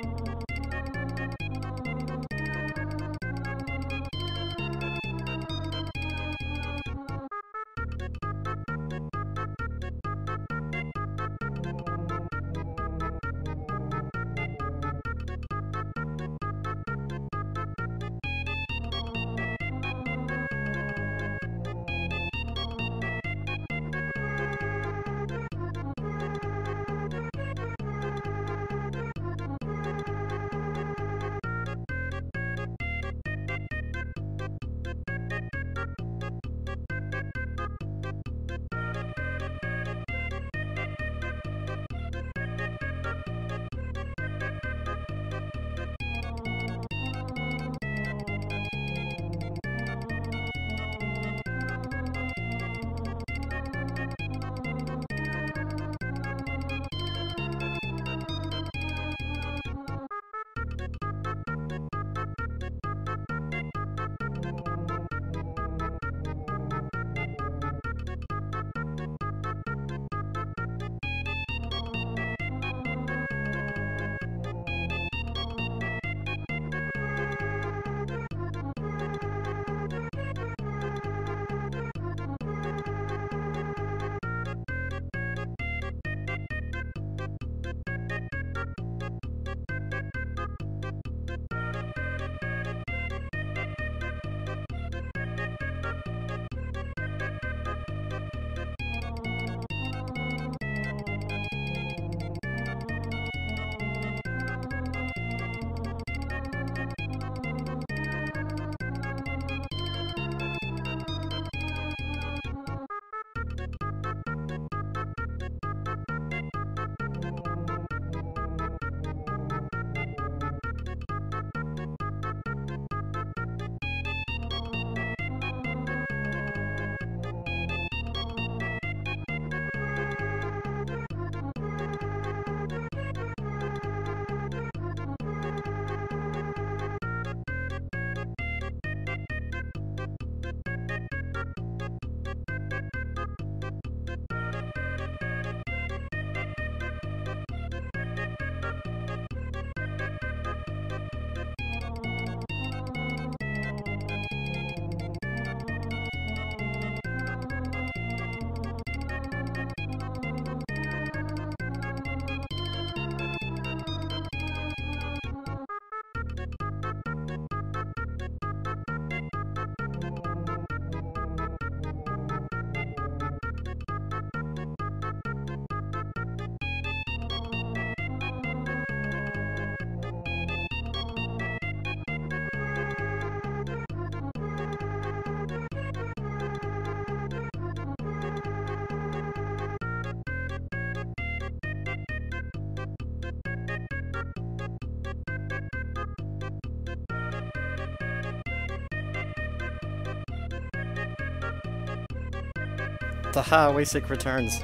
Taha, Waycic returns.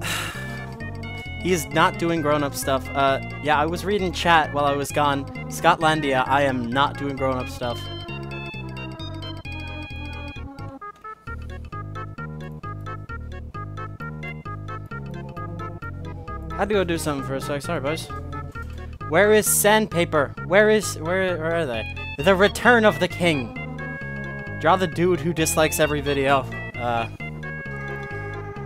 he is not doing grown-up stuff. Uh, yeah, I was reading chat while I was gone. Scotlandia, I am not doing grown-up stuff. Had to go do something for a sec. Sorry, boys. Where is sandpaper? Where is where where are they? The return of the king. Draw the dude who dislikes every video. Uh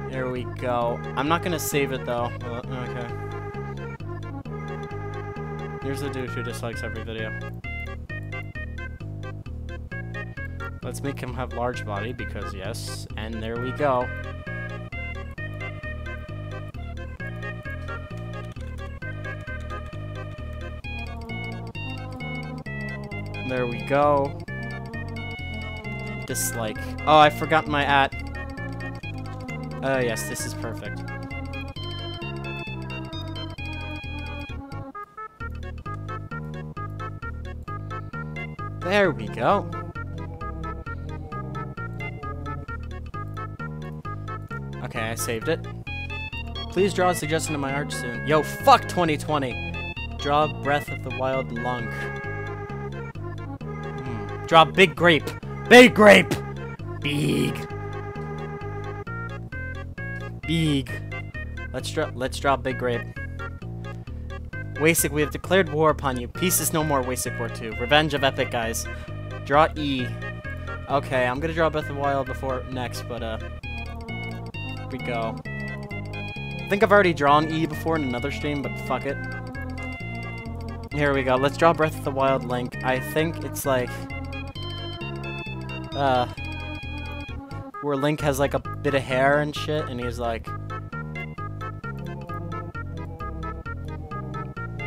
Here we go. I'm not gonna save it though. Uh, okay. Here's the dude who dislikes every video. Let's make him have large body because yes, and there we go. There we go. Dislike. Oh, I forgot my at. Oh, yes, this is perfect. There we go. Okay, I saved it. Please draw a suggestion of my art soon. Yo, fuck 2020! Draw Breath of the Wild Lunk. Hmm, draw big grape. Big grape! Big. Big. Let's draw let's draw big grape. Waycic, we have declared war upon you. Peace is no more, Waycic War 2. Revenge of Epic, guys. Draw E. Okay, I'm gonna draw Breath of the Wild before next, but uh we go. I think I've already drawn E before in another stream, but fuck it. Here we go. Let's draw Breath of the Wild Link. I think it's like uh, where Link has like a bit of hair and shit, and he's like,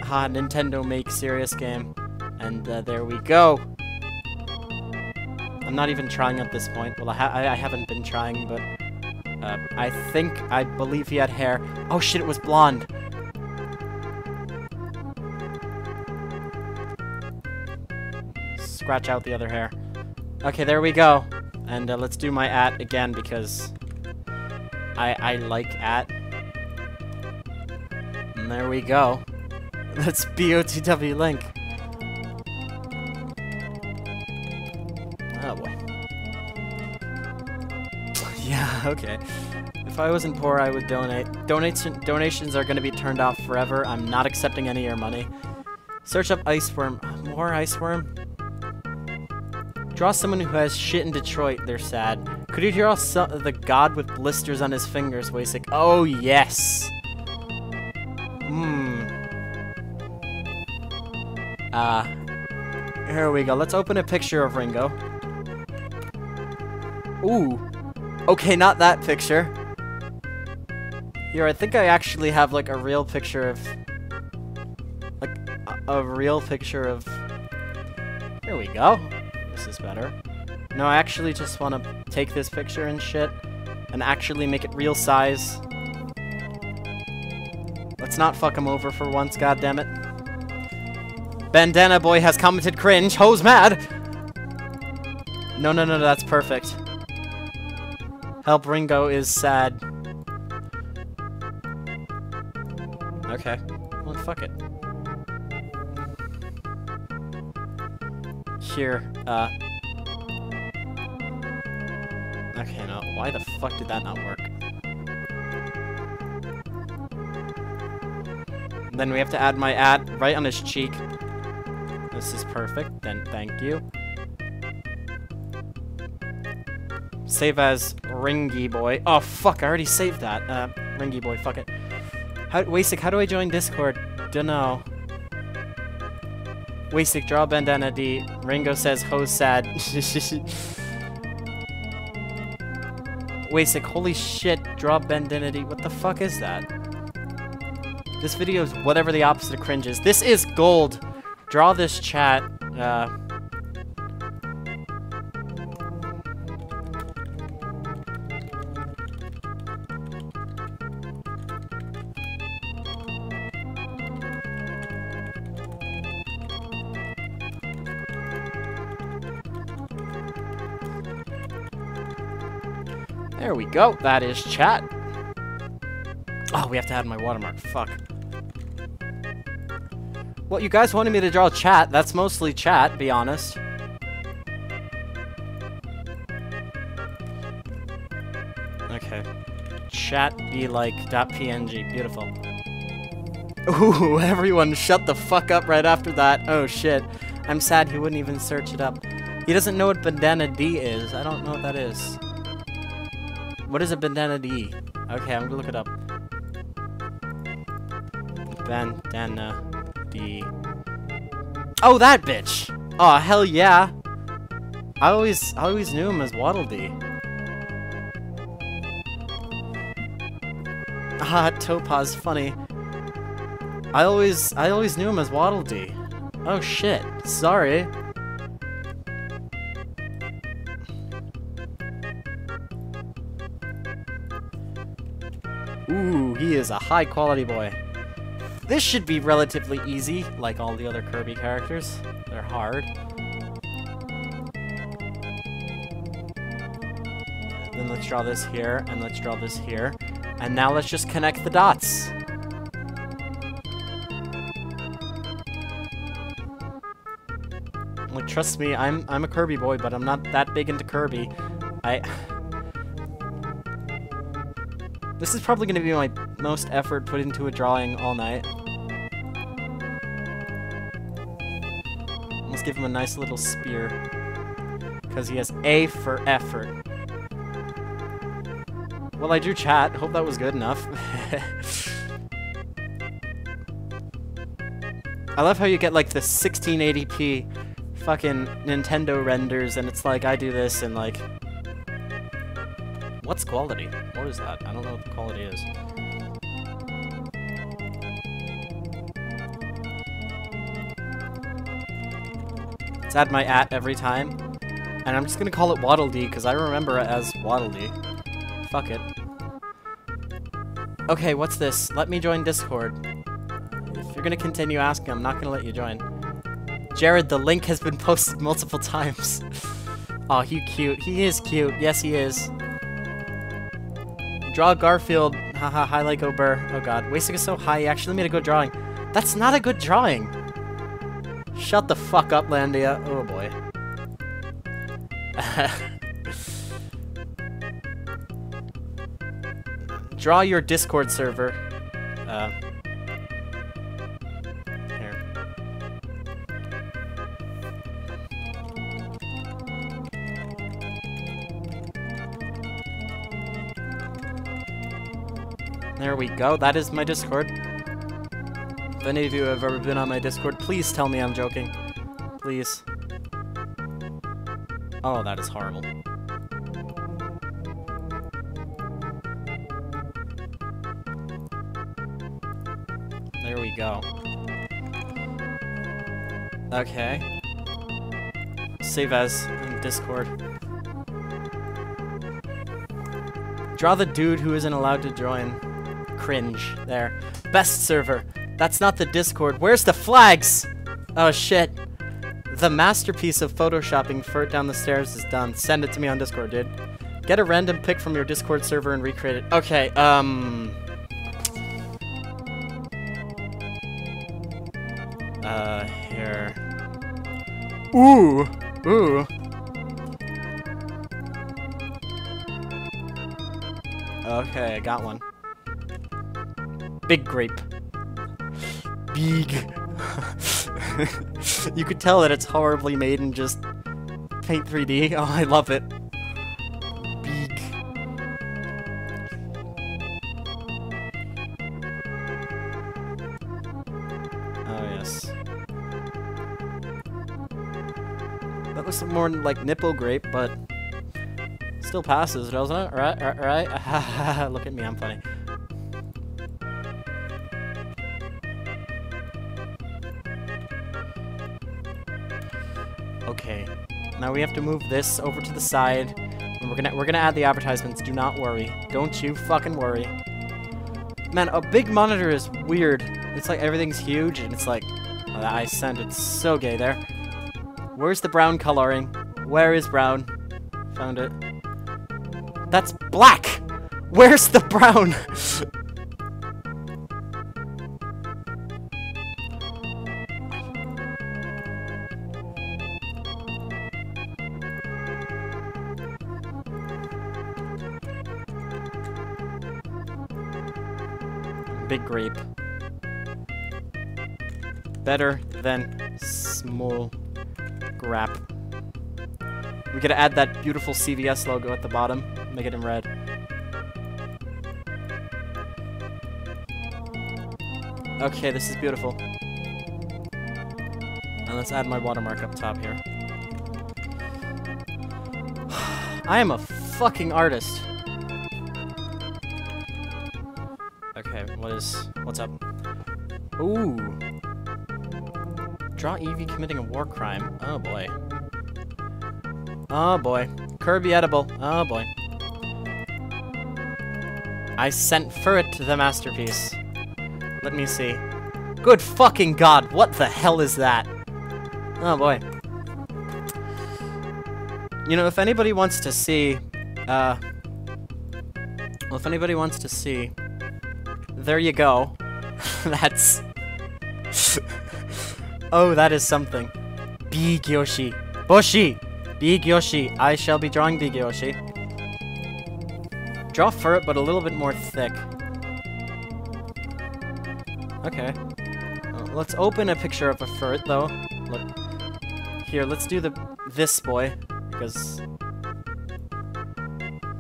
ha, Nintendo make serious game, and uh, there we go. I'm not even trying at this point. Well, I, ha I haven't been trying, but uh, I think, I believe he had hair. Oh shit, it was blonde. Scratch out the other hair. Okay, there we go. And uh, let's do my at again because I I like at. And there we go. That's BOTW link. Oh boy. yeah, okay. If I wasn't poor, I would donate. Donation donations are going to be turned off forever. I'm not accepting any of your money. Search up Iceworm. More Iceworm? Draw someone who has shit in Detroit. They're sad. Could you draw the god with blisters on his fingers, Waycic? Oh, yes. Hmm. Ah. Uh, here we go. Let's open a picture of Ringo. Ooh. Okay, not that picture. Here, I think I actually have, like, a real picture of... Like, a, a real picture of... Here we go this is better. No, I actually just want to take this picture and shit and actually make it real size. Let's not fuck him over for once, goddammit. Bandana Boy has commented cringe. Ho's mad! No, no, no, that's perfect. Help Ringo is sad. Okay. Well, fuck it. Here, uh... Okay, no. Why the fuck did that not work? Then we have to add my ad right on his cheek. This is perfect. Then thank you. Save as Ringy Boy. Oh, fuck. I already saved that. Uh, Ringy Boy. Fuck it. How, Waycic, how do I join Discord? Dunno. Waycic, draw bandana Dee. Ringo says, ho sad. Waycic, holy shit, draw bandana Dee. What the fuck is that? This video is whatever the opposite of cringe is. This is gold. Draw this chat. Uh, go. That is chat. Oh, we have to add my watermark. Fuck. Well, you guys wanted me to draw chat. That's mostly chat, be honest. Okay. Chat be like .png. Beautiful. Ooh, everyone shut the fuck up right after that. Oh shit. I'm sad he wouldn't even search it up. He doesn't know what bandana Dee is. I don't know what that is. What is a bandana Dee? Okay, I'm gonna look it up. Bandana Dee. Oh, that bitch! Oh, hell yeah! I always, I always knew him as Waddle. Ah, Topaz, funny. I always, I always knew him as Waddle. Oh shit, sorry. Is a high quality boy. This should be relatively easy, like all the other Kirby characters. They're hard. Then let's draw this here, and let's draw this here. And now let's just connect the dots. Like, trust me, I'm I'm a Kirby boy, but I'm not that big into Kirby. I... This is probably going to be my most effort put into a drawing all night. Let's give him a nice little spear. Because he has A for effort. Well, I drew chat. Hope that was good enough. I love how you get, like, the 1680p fucking Nintendo renders, and it's like, I do this, and, like... What's quality? What is that? I don't know what the quality is. Let's add my at every time. And I'm just gonna call it Waddle Dee, because I remember it as Waddle Dee. Fuck it. Okay, what's this? Let me join Discord. If you're gonna continue asking, I'm not gonna let you join. Jared, the link has been posted multiple times. oh, he cute. He is cute. Yes, he is. Draw Garfield. Haha, highlight like Ober. Oh god. Wasting is so high, he actually made a good drawing. That's not a good drawing. Shut the fuck up, Landia. Oh boy. Draw your Discord server. Uh, here. There we go. That is my Discord. If any of you have ever been on my Discord, please tell me I'm joking. Please. Oh, that is horrible. There we go. Okay. Save as in Discord. Draw the dude who isn't allowed to join. Cringe. There. Best server. That's not the Discord. Where's the flags? Oh shit. The masterpiece of photoshopping Furret down the stairs is done. Send it to me on Discord, dude. Get a random pic from your Discord server and recreate it. Okay, um... Uh, here. Ooh! Ooh! Okay, I got one. Big grape. Big. you could tell that it's horribly made in just Paint 3D. Oh, I love it. Big. Oh, yes. That looks more like nipple grape, but still passes, doesn't it? Right, right, right. Look at me, I'm funny. Now we have to move this over to the side. And we're gonna we're gonna add the advertisements. Do not worry. Don't you fucking worry. Man, a big monitor is weird. It's like everything's huge and it's like oh, that it's so gay there. Where's the brown coloring? Where is brown? Found it. That's black! Where's the brown? Better than small grap. We gotta add that beautiful CVS logo at the bottom. Make it in red. Okay, this is beautiful. And let's add my watermark up top here. I am a fucking artist. Okay, what is... What's up? Ooh. Draw Eevee committing a war crime. Oh boy. Oh boy. Kirby edible. Oh boy. I sent Furret to the masterpiece. Let me see. Good fucking god, what the hell is that? Oh boy. You know, if anybody wants to see, uh... Well, if anybody wants to see... There you go. That's... oh, that is something. Big Yoshi. Boshi! Big Yoshi. I shall be drawing Big Yoshi. Draw Furret, but a little bit more thick. Okay. Uh, let's open a picture of a Furret, though. Look. Here, let's do the this boy, because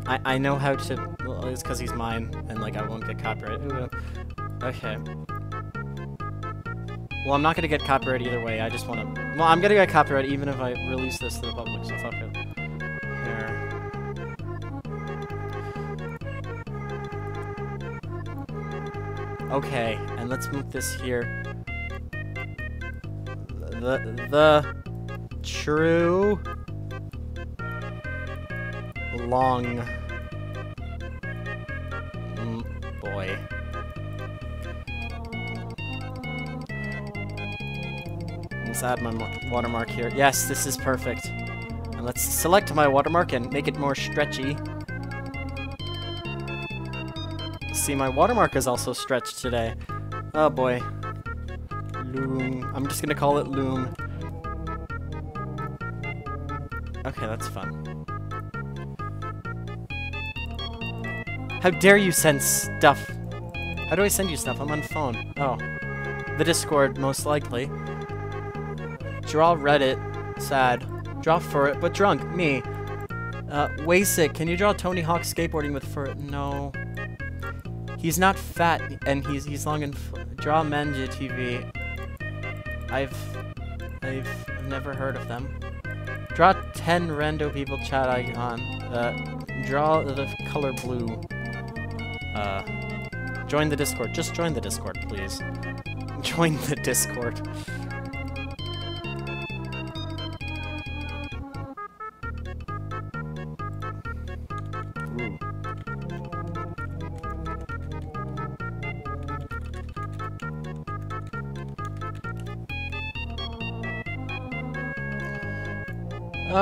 I I know how to. Well, it's because he's mine, and like I won't get copyright. Ooh, okay. Well, I'm not gonna get copyright either way. I just want to. Well, I'm gonna get copyright even if I release this to the public. So fuck it. Okay, and let's move this here. The the true long Add my watermark here. Yes, this is perfect. And let's select my watermark and make it more stretchy. See, my watermark is also stretched today. Oh boy. Loom. I'm just gonna call it Loom. Okay, that's fun. How dare you send stuff? How do I send you stuff? I'm on phone. Oh. The Discord, most likely. Draw Reddit. Sad. Draw Furret, but drunk. Me. Uh, Waycic, can you draw Tony Hawk skateboarding with Furret? No. He's not fat, and he's he's long and draw Manja TV. I've I've never heard of them. Draw 10 rando people chat icon. Uh, draw the color blue. Uh, join the Discord. Just join the Discord, please. Join the Discord.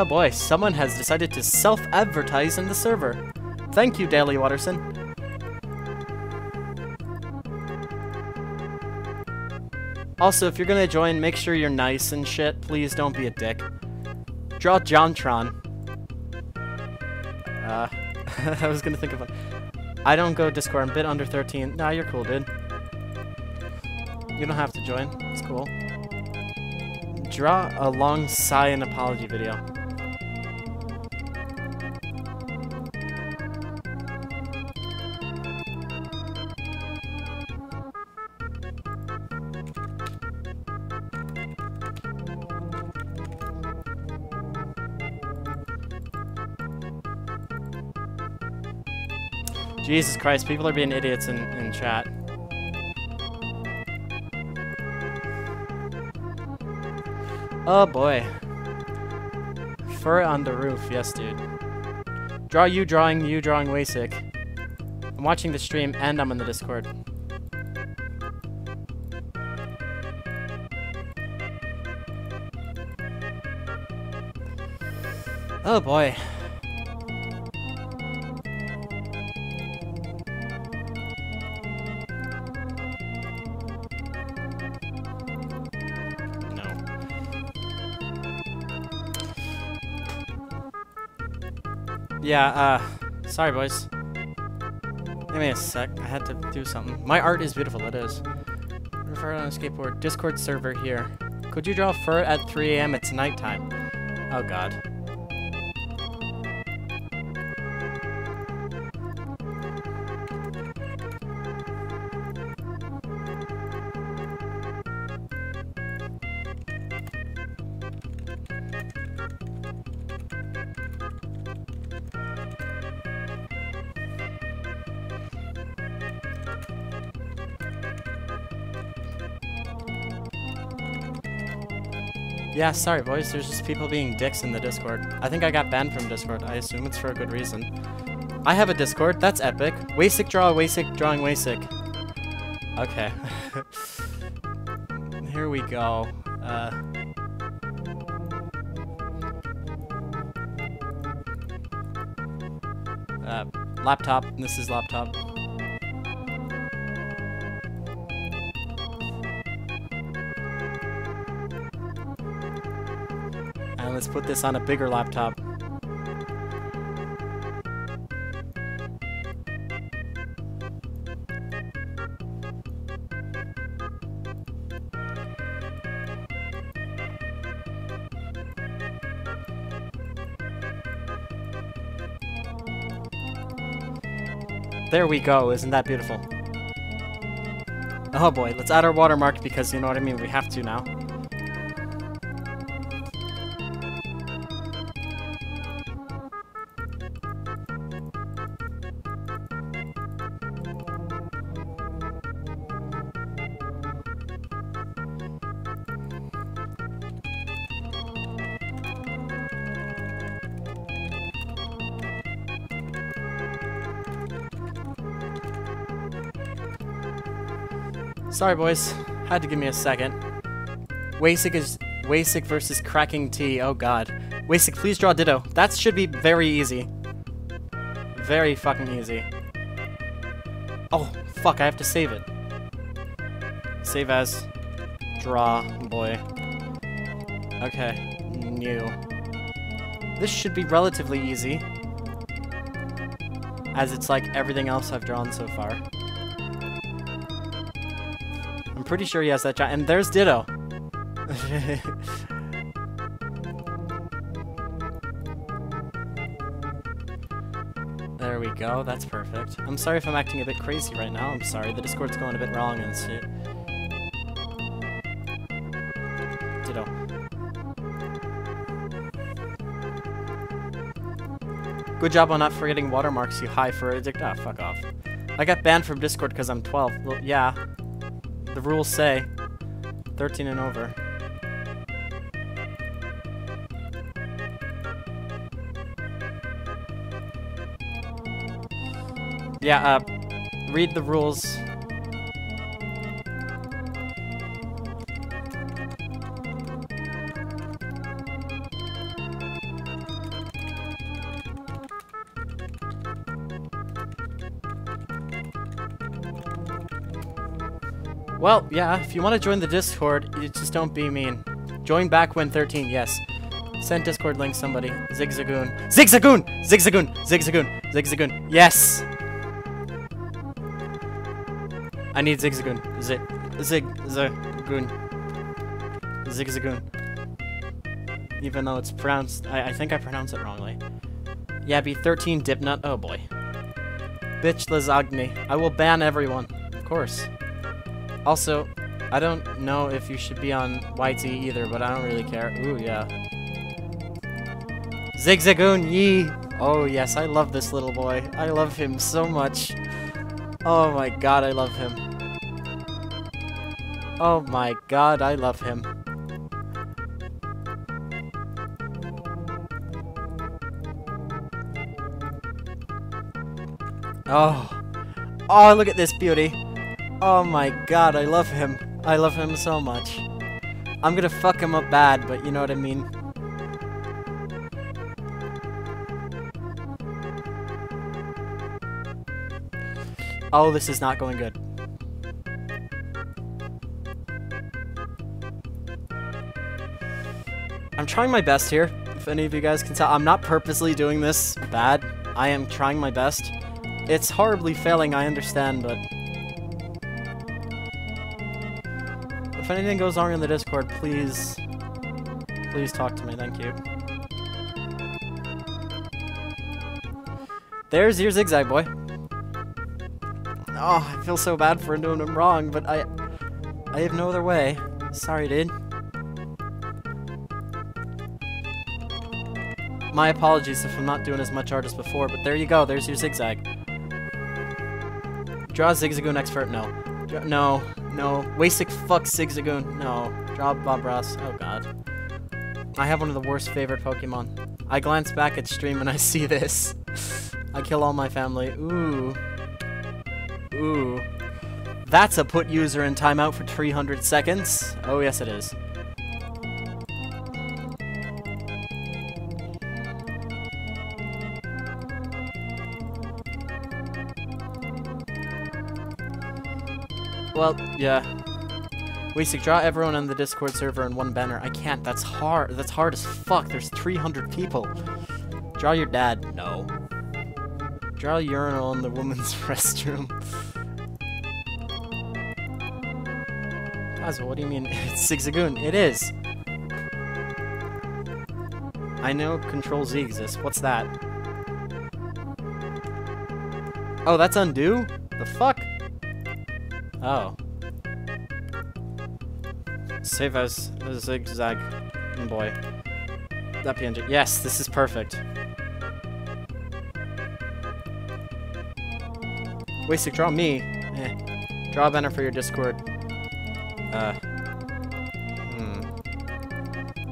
Oh boy, someone has decided to self-advertise in the server. Thank you, Daily Watterson. Also, if you're gonna join, make sure you're nice and shit. Please don't be a dick. Draw JonTron. Uh, I was gonna think of one. I don't go Discord, I'm bit under 13. Nah, you're cool, dude. You don't have to join. It's cool. Draw a long sigh and apology video. Jesus Christ, people are being idiots in, in chat. Oh boy. Fur on the roof, yes dude. Draw you drawing, you drawing Waycic. I'm watching the stream and I'm in the Discord. Oh boy. Yeah, uh, sorry, boys. Give me a sec. I had to do something. My art is beautiful, it is. Refer on a skateboard. Discord server here. Could you draw Furret 3 a.m.? It's nighttime. Oh, God. Yeah, sorry boys, there's just people being dicks in the Discord. I think I got banned from Discord. I assume it's for a good reason. I have a Discord, that's epic. Waycic draw, Waycic drawing Waycic. Okay. Here we go. Uh, uh, laptop, this is laptop. Put this on a bigger laptop. There we go, isn't that beautiful? Oh boy, let's add our watermark because you know what I mean, we have to now. Sorry, boys. Had to give me a second. Waycic is Waycic versus Cracking T. Oh god. Waycic, please draw Ditto. That should be very easy. Very fucking easy. Oh, fuck, I have to save it. Save as. Draw, boy. Okay, new. This should be relatively easy. As it's like everything else I've drawn so far. Pretty sure he has that giant. And there's Ditto. there we go. That's perfect. I'm sorry if I'm acting a bit crazy right now. I'm sorry. The Discord's going a bit wrong and shit. Ditto. Good job on not forgetting watermarks, you high for addict. Ah, fuck off. I got banned from Discord because I'm 12. Well, yeah, the rules say 13 and over. Yeah, uh, read the rules. Well, yeah, if you want to join the Discord, just don't be mean. Join back when 13, yes. Send Discord link somebody. Zigzagoon. Zigzagoon! Zigzagoon! Zigzagoon! Zigzagoon. Yes! I need Zigzagoon. Zig. Zig. Zagoon. Zigzagoon. Even though it's pronounced. I, I think I pronounced it wrongly. Yeah, be 13 Dipnut. Oh boy. Bitch lasagna. I will ban everyone. Of course. Also, I don't know if you should be on YT either, but I don't really care. Ooh, yeah. Zigzagoon Yee! Oh, yes, I love this little boy. I love him so much. Oh my god, I love him. Oh my god, I love him. Oh. Oh, look at this beauty. Oh my god, I love him. I love him so much. I'm gonna fuck him up bad, but you know what I mean. Oh, this is not going good. I'm trying my best here. If any of you guys can tell, I'm not purposely doing this bad. I am trying my best. It's horribly failing, I understand, but... anything goes wrong in the Discord, please... Please talk to me, thank you. There's your zigzag boy. Oh, I feel so bad for doing him wrong, but I... I have no other way. Sorry, dude. My apologies if I'm not doing as much art as before, but there you go. There's your zigzag. Draw a Zigzagoon expert. No. No. No. Waycic fuck Zigzagoon. No. Draw Bob Ross. Oh god. I have one of the worst favorite Pokemon. I glance back at stream and I see this. I kill all my family. Ooh. Ooh. That's a put user in timeout for 300 seconds. Oh yes it is. Well, yeah. Waycic, draw everyone on the Discord server in one banner. I can't. That's hard. That's hard as fuck. There's 300 people. Draw your dad. No. Draw a urinal in the woman's restroom. Kazu, what do you mean? It's Zigzagoon. It is. I know Control Z exists. What's that? Oh, that's undo? The fuck? Oh. Save as zigzag boy. That PNG. Yes, this is perfect. Waycic, draw me. Eh. Draw a banner for your Discord. Uh. Hmm.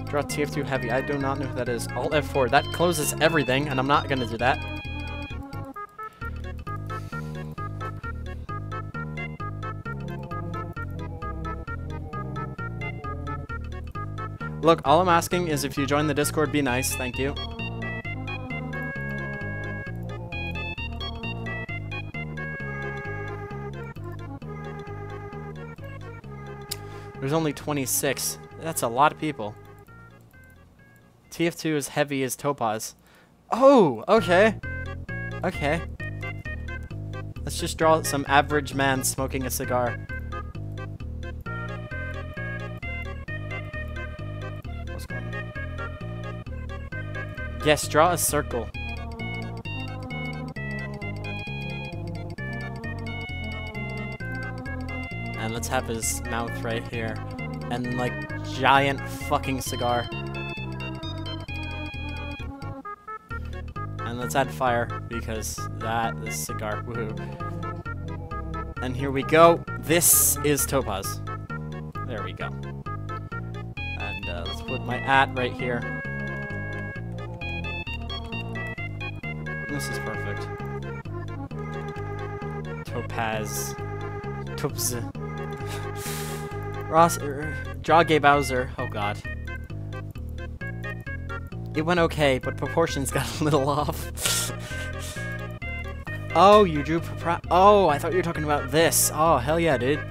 Draw TF2 heavy. I do not know who that is. Alt F4. That closes everything, and I'm not gonna do that. Look, all I'm asking is if you join the Discord, be nice. Thank you. There's only 26. That's a lot of people. TF2 is heavy as Topaz. Oh, okay. Okay. Let's just draw some average man smoking a cigar. Yes, draw a circle. And let's have his mouth right here. And like giant fucking cigar. And let's add fire because that is cigar. Woohoo. And here we go. This is Topaz. There we go. And uh, let's put my at right here. This is perfect. Topaz. Topaz. Ross, er, Gay Bowser. Oh god. It went okay, but proportions got a little off. oh, you drew propri- Oh, I thought you were talking about this. Oh, hell yeah, dude.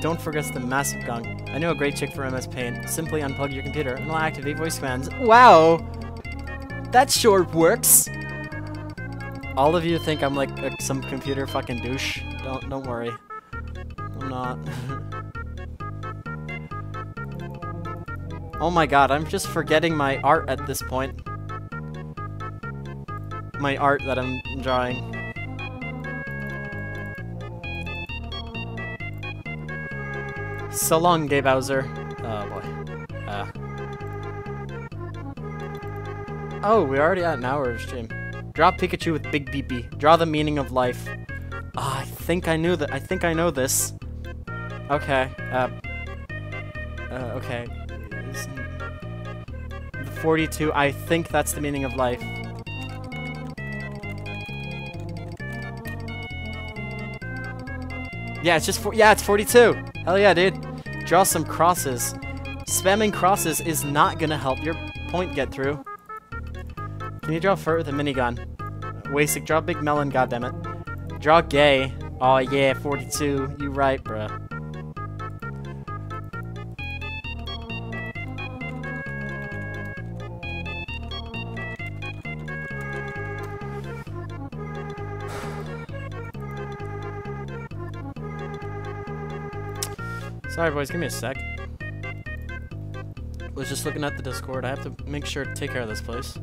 Don't forget the massive gong. I know a great trick for MS Paint. Simply unplug your computer and it'll activate voice commands. Wow! That sure works! All of you think I'm like some computer fucking douche. Don't don't worry. I'm not. oh my god, I'm just forgetting my art at this point. My art that I'm drawing. So long, Gay Bowser. Oh boy. Oh, we're already at an hour of stream. Draw Pikachu with Big BP. Draw the meaning of life. Oh, I think I knew that. I think I know this. Okay. Uh. Uh, okay. The 42. I think that's the meaning of life. Yeah, it's just for yeah, it's 42. Hell yeah, dude. Draw some crosses. Spamming crosses is not gonna help your point get through. Can you draw fur with a minigun? Waycic, draw big melon, goddammit. Draw gay. oh, yeah, 42. You right, bruh. Sorry, boys. Give me a sec. Was just looking at the Discord. I have to make sure to take care of this place.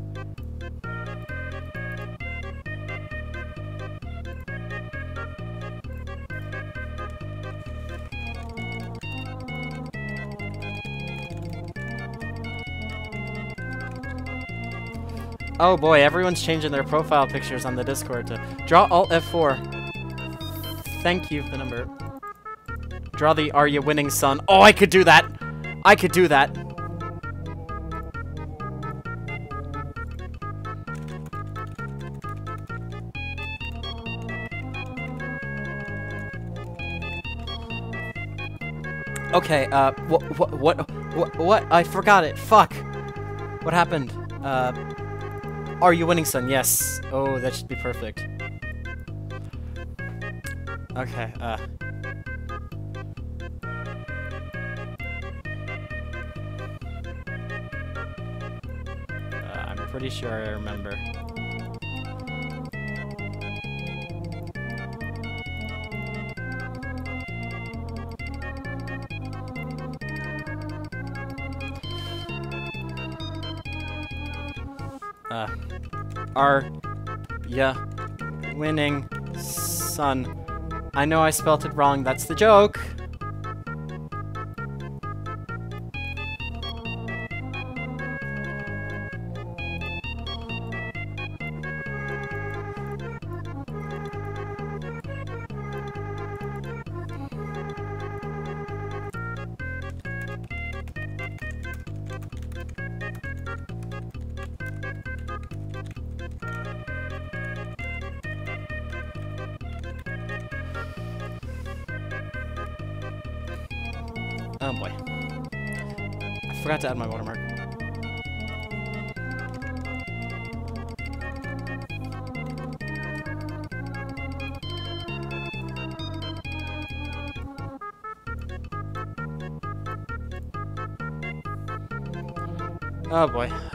Oh boy, everyone's changing their profile pictures on the Discord to draw Alt F4. Thank you, the number. Draw the Are You Winning Son. Oh, I could do that. I could do that. Okay, uh, what, what, what, what? I forgot it. Fuck. What happened? Uh, are you winning, son? Yes. Oh, that should be perfect. Okay, uh. uh I'm pretty sure I remember. Are ya winning, son? I know I spelt it wrong, that's the joke.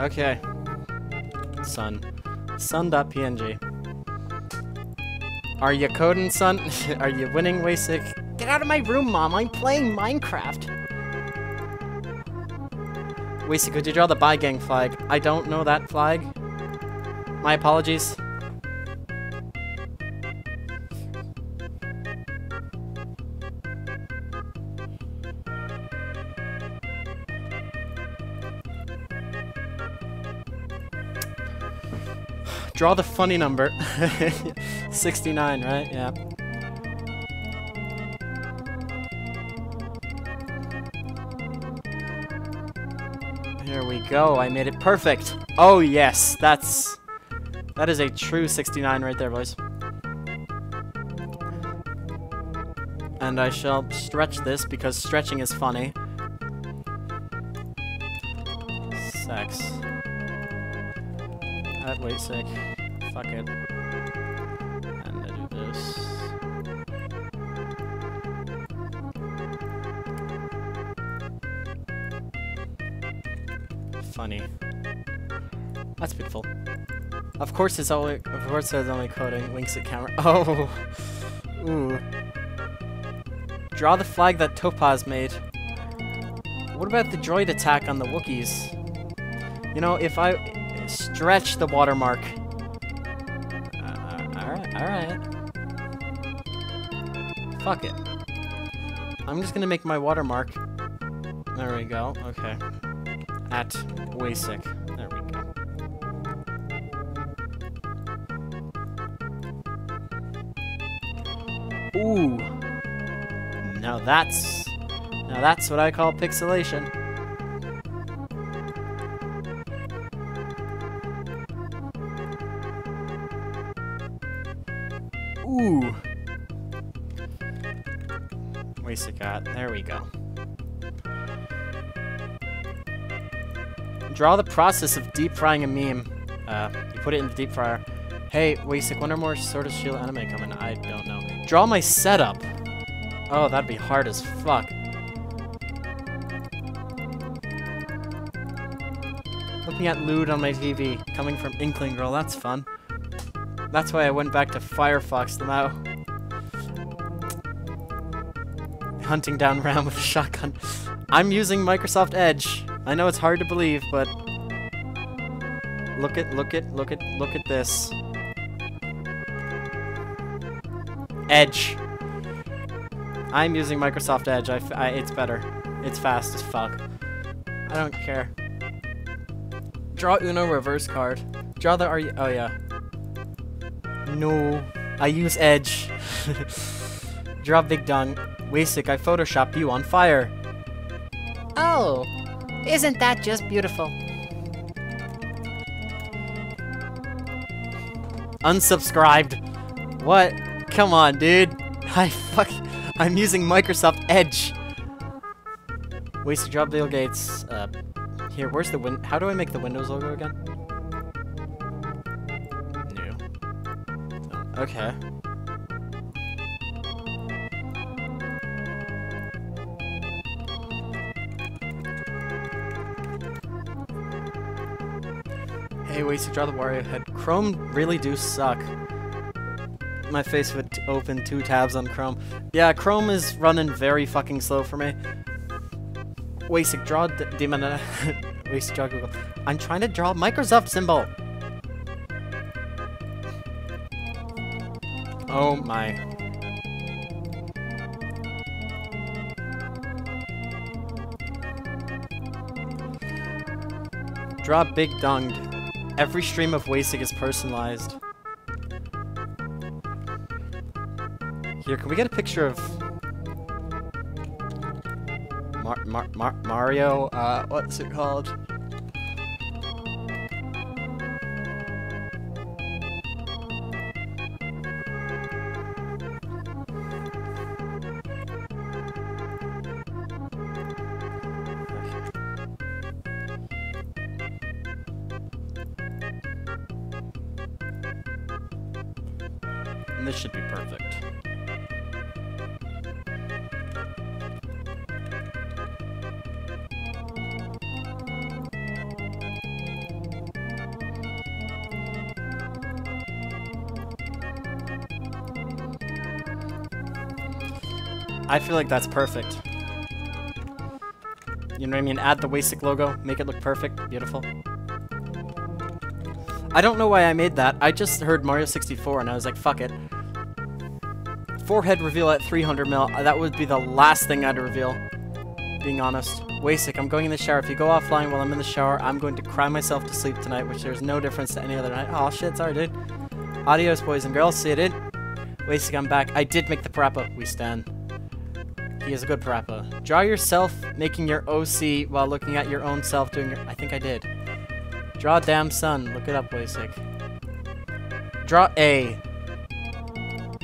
Okay. Sun. Sun.png. Are you coding, son? Are you winning, Waycic? Get out of my room, Mom. I'm playing Minecraft. Waycic, could you draw the By Gang flag? I don't know that flag. My apologies. Draw the funny number. 69, right? Yeah. Here we go. I made it perfect. Oh, yes. That's... That is a true 69 right there, boys. And I shall stretch this because stretching is funny. Course it's only of course it's only coding winks at camera. Oh Ooh. Draw the flag that Topaz made. What about the droid attack on the Wookiees? You know, if I stretch the watermark. Uh, alright, alright. Fuck it. I'm just gonna make my watermark. There we go, okay. At Waycic. Ooh. Now that's... Now that's what I call pixelation. Ooh. Wasted got. There we go. Draw the process of deep frying a meme. Uh, you put it in the deep fryer. Hey, Waycic, when are more Sword of Shield anime coming? I don't know. Draw my setup. Oh, that'd be hard as fuck. Looking at lewd on my TV, coming from Inkling Girl, that's fun. That's why I went back to Firefox now. Hunting down Ram with a shotgun. I'm using Microsoft Edge. I know it's hard to believe, but look at look at look at look at this. Edge. I'm using Microsoft Edge. I, I it's better. It's fast as fuck. I don't care. Draw Uno reverse card. Draw the are you oh yeah. No. I use Edge. Draw Big Dung. Waycic, I Photoshop you on fire. Oh, isn't that just beautiful? Unsubscribed. What? Come on, dude. I fuck. I'm using Microsoft Edge. Wasted job, Bill Gates. Uh, here, where's the win? How do I make the Windows logo again? New. Oh, okay. Hey, Waycic, draw the Wario head. Chrome really do suck. My face would open two tabs on Chrome. Yeah, Chrome is running very fucking slow for me. Waycic, draw demon. Uh, wasted, draw Google. I'm trying to draw Microsoft symbol. Oh my. Draw big dunged. Every stream of Waycic is personalized. Here, can we get a picture of Mar Mar Mar Mario? Uh, what's it called? Feel like that's perfect. You know what I mean? Add the Waycic logo, make it look perfect, beautiful. I don't know why I made that. I just heard Mario 64 and I was like, fuck it. Forehead reveal at 300 mil. uh, That would be the last thing I'd reveal. Being honest. Waycic, I'm going in the shower. If you go offline while I'm in the shower, I'm going to cry myself to sleep tonight, which there's no difference to any other night. Oh shit, sorry, dude. Adios, boys and girls. See you, dude. Waycic, I'm back. I did make the PaRappa. We stand. He is a good PaRappa. Draw yourself making your OC while looking at your own self doing your... I think I did. Draw damn sun. Look it up, Waycic. Draw A.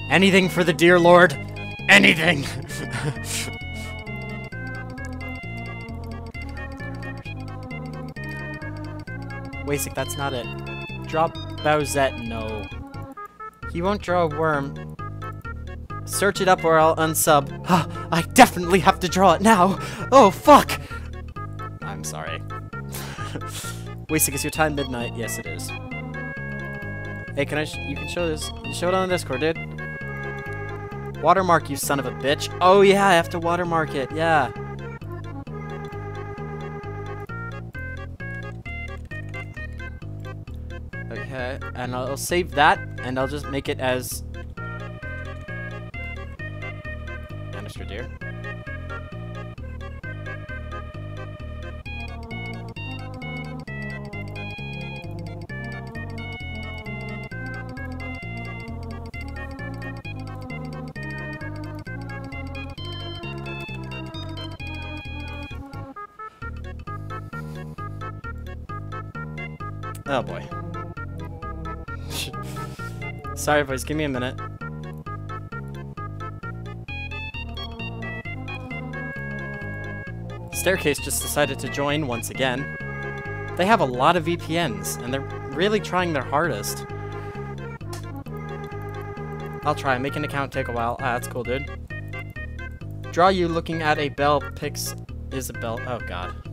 Anything for the dear lord. Anything. Waycic, that's not it. Draw Bowsette. No. He won't draw a worm. Search it up or I'll unsub. I definitely have to draw it now. Oh, fuck. I'm sorry. Waycic, is your time midnight? Yes, it is. Hey, can I? you can show this. You show it on the Discord, dude. Watermark, you son of a bitch. Oh yeah, I have to watermark it. Yeah. Okay, and I'll save that, and I'll just make it as Sorry boys, give me a minute. Staircase just decided to join once again. They have a lot of VPNs, and they're really trying their hardest. I'll try. Make an account take a while. Ah, that's cool, dude. Draw you looking at a bell picks Isabel. Oh, God.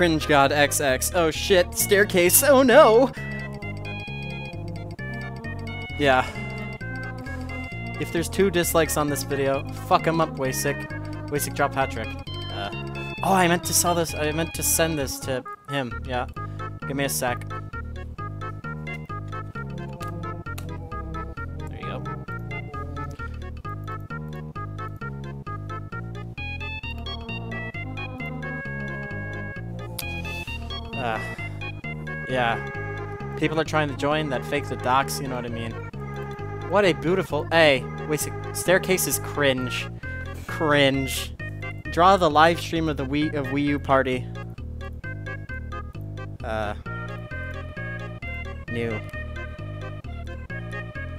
Cringe God XX. Oh shit, staircase. Oh no! Yeah. If there's two dislikes on this video, fuck him up, Waycic. Waycic, drop Patrick. Uh, oh, I meant to sell this. I meant to send this to him. Yeah. Give me a sec. Yeah. People are trying to join that fake the docs, you know what I mean. What a beautiful... Hey, wait, staircase is cringe. Cringe. Draw the live stream of the Wii of Wii U party. Uh. New.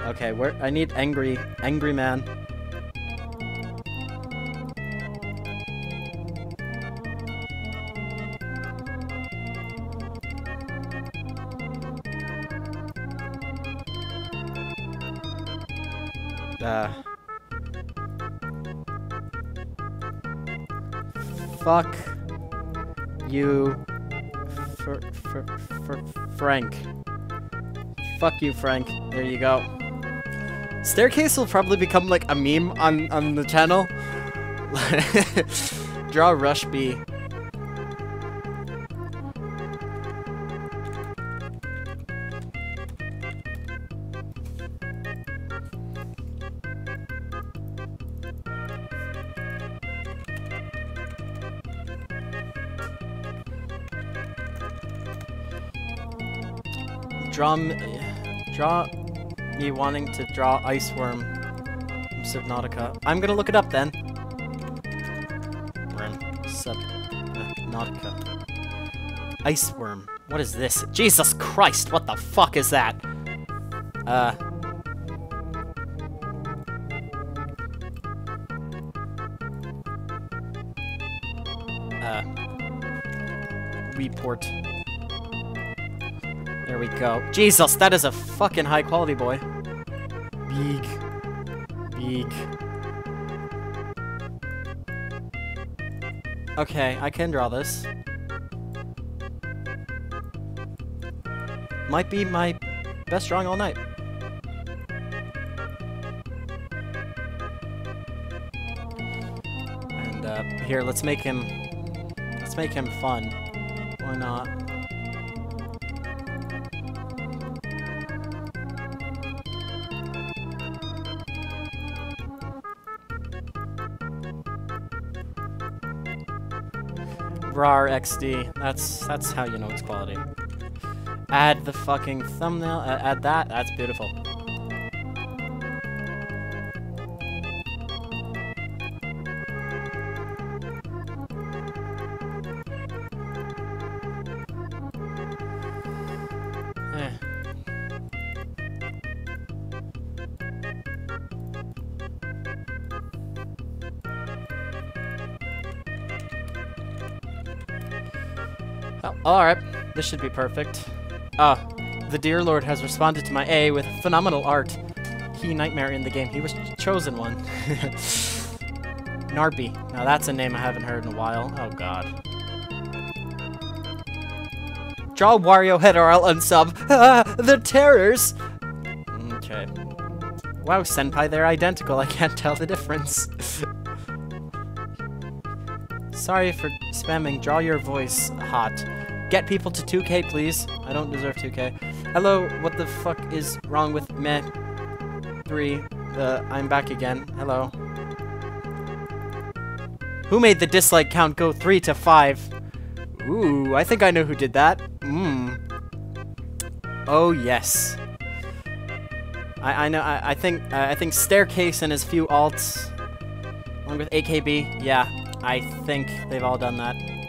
Okay, where I need angry, angry man. Frank. Fuck you, Frank. There you go. Staircase will probably become like a meme on on the channel. Draw Rush B. Draw me, draw me wanting to draw Ice Worm from Subnautica. I'm gonna look it up then. Worm Subnautica. Ice Worm. What is this? Jesus Christ! What the fuck is that? Uh. Uh. Report. We go. Jesus, that is a fucking high quality boy. Big. Big. Okay, I can draw this. Might be my best drawing all night. And uh, here, let's make him, let's make him fun. Why not? RAR XD. That's that's how you know it's quality. Add the fucking thumbnail. Uh, add that. That's beautiful. Alright. This should be perfect. Ah, the Dear Lord has responded to my A with phenomenal art. He nightmare in the game. He was chosen one. Narby. Now that's a name I haven't heard in a while. Oh god. Draw Wario head or I'll unsub. Ah, the terrors! Okay. Wow, Senpai, they're identical. I can't tell the difference. Sorry for spamming. Draw your voice hot. Get people to 2k, please. I don't deserve 2k. Hello, what the fuck is wrong with me? 3. Uh, I'm back again. Hello. Who made the dislike count go 3 to 5? Ooh, I think I know who did that. Mmm. Oh, yes. I, I know, I, I think, uh, I think Staircase and his few alts, along with AKB, yeah, I think they've all done that.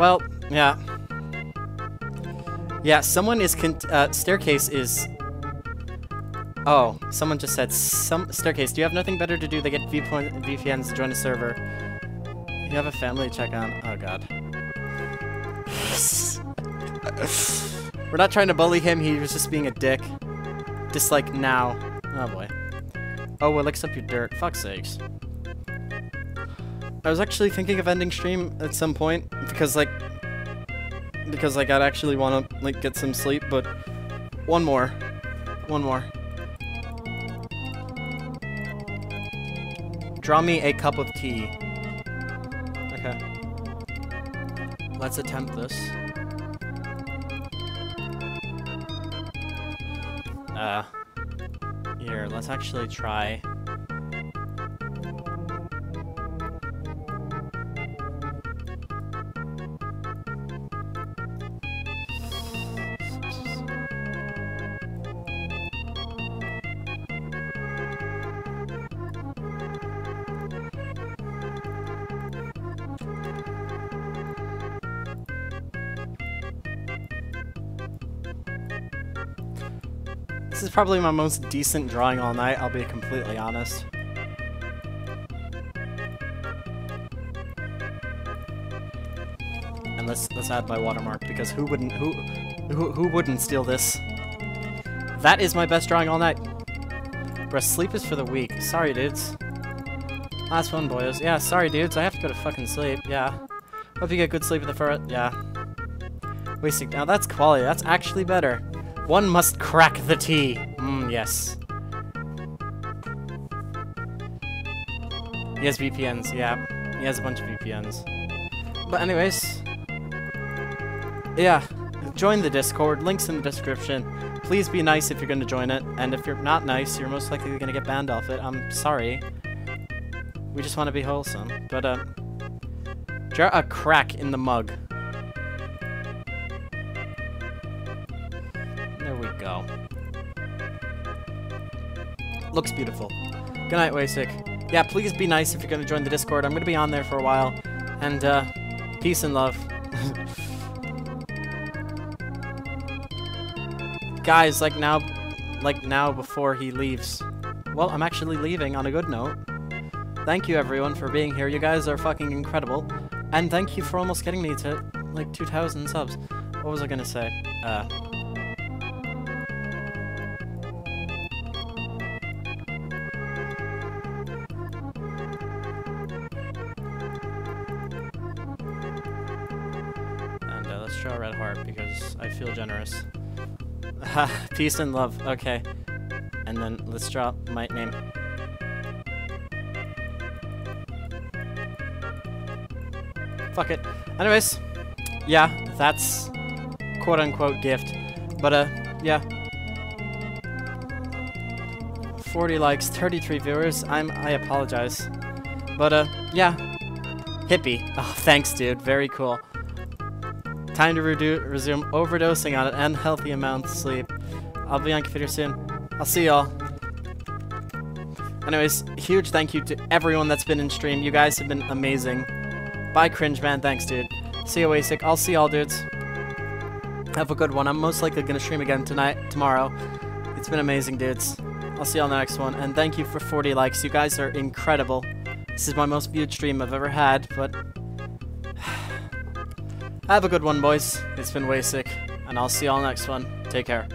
Well, yeah. Yeah, someone is con- uh, staircase is Oh, someone just said some staircase. Do you have nothing better to do than get VPNs to join a server? You have a family to check on. Oh god. We're not trying to bully him, he was just being a dick. Dislike now. Oh boy. Oh, it licks up your dirt. Fuck's sakes. I was actually thinking of ending stream at some point because like because like I'd actually want to like get some sleep, but one more. One more. Draw me a cup of tea. Okay. Let's attempt this. Uh, here, let's actually try. This is probably my most decent drawing all night, I'll be completely honest. And let's let's add my watermark because who wouldn't who who who wouldn't steal this? That is my best drawing all night. Bruh, sleep is for the weak. Sorry, dudes. Last one, boys. Yeah, sorry, dudes. I have to go to fucking sleep. Yeah. Hope you get good sleep in the fur. Yeah. Wasting. Now that's quality. That's actually better. One must crack the tea. Mmm, yes. He has VPNs, yeah. He has a bunch of VPNs. But anyways, yeah, join the Discord. Links in the description. Please be nice if you're going to join it. And if you're not nice, you're most likely going to get banned off it. I'm sorry. We just want to be wholesome. But, uh, draw a crack in the mug. Looks beautiful. Good night, Waycic. Yeah, please be nice if you're going to join the Discord. I'm going to be on there for a while. And, uh, peace and love. Guys, like now, like now before he leaves. Well, I'm actually leaving on a good note. Thank you everyone for being here. You guys are fucking incredible. And thank you for almost getting me to, like, 2,000 subs. What was I gonna say? Uh... feel generous. Peace and love. Okay. And then let's draw my name. Fuck it. Anyways, yeah, that's quote-unquote gift. But, uh, yeah. 40 likes, 33 viewers. I'm, I apologize. But, uh, yeah. Hippie. Oh, thanks, dude. Very cool. Time to resume overdosing on an unhealthy amount of sleep. I'll be on computer soon. I'll see y'all. Anyways, huge thank you to everyone that's been in stream. You guys have been amazing. Bye, Cringe Man. Thanks, dude. See you, Asic. I'll see y'all, dudes. Have a good one. I'm most likely going to stream again tonight, tomorrow. It's been amazing, dudes. I'll see y'all next one. And thank you for 40 likes. You guys are incredible. This is my most viewed stream I've ever had, but... Have a good one, boys. It's been Waycic, and I'll see y'all next one. Take care.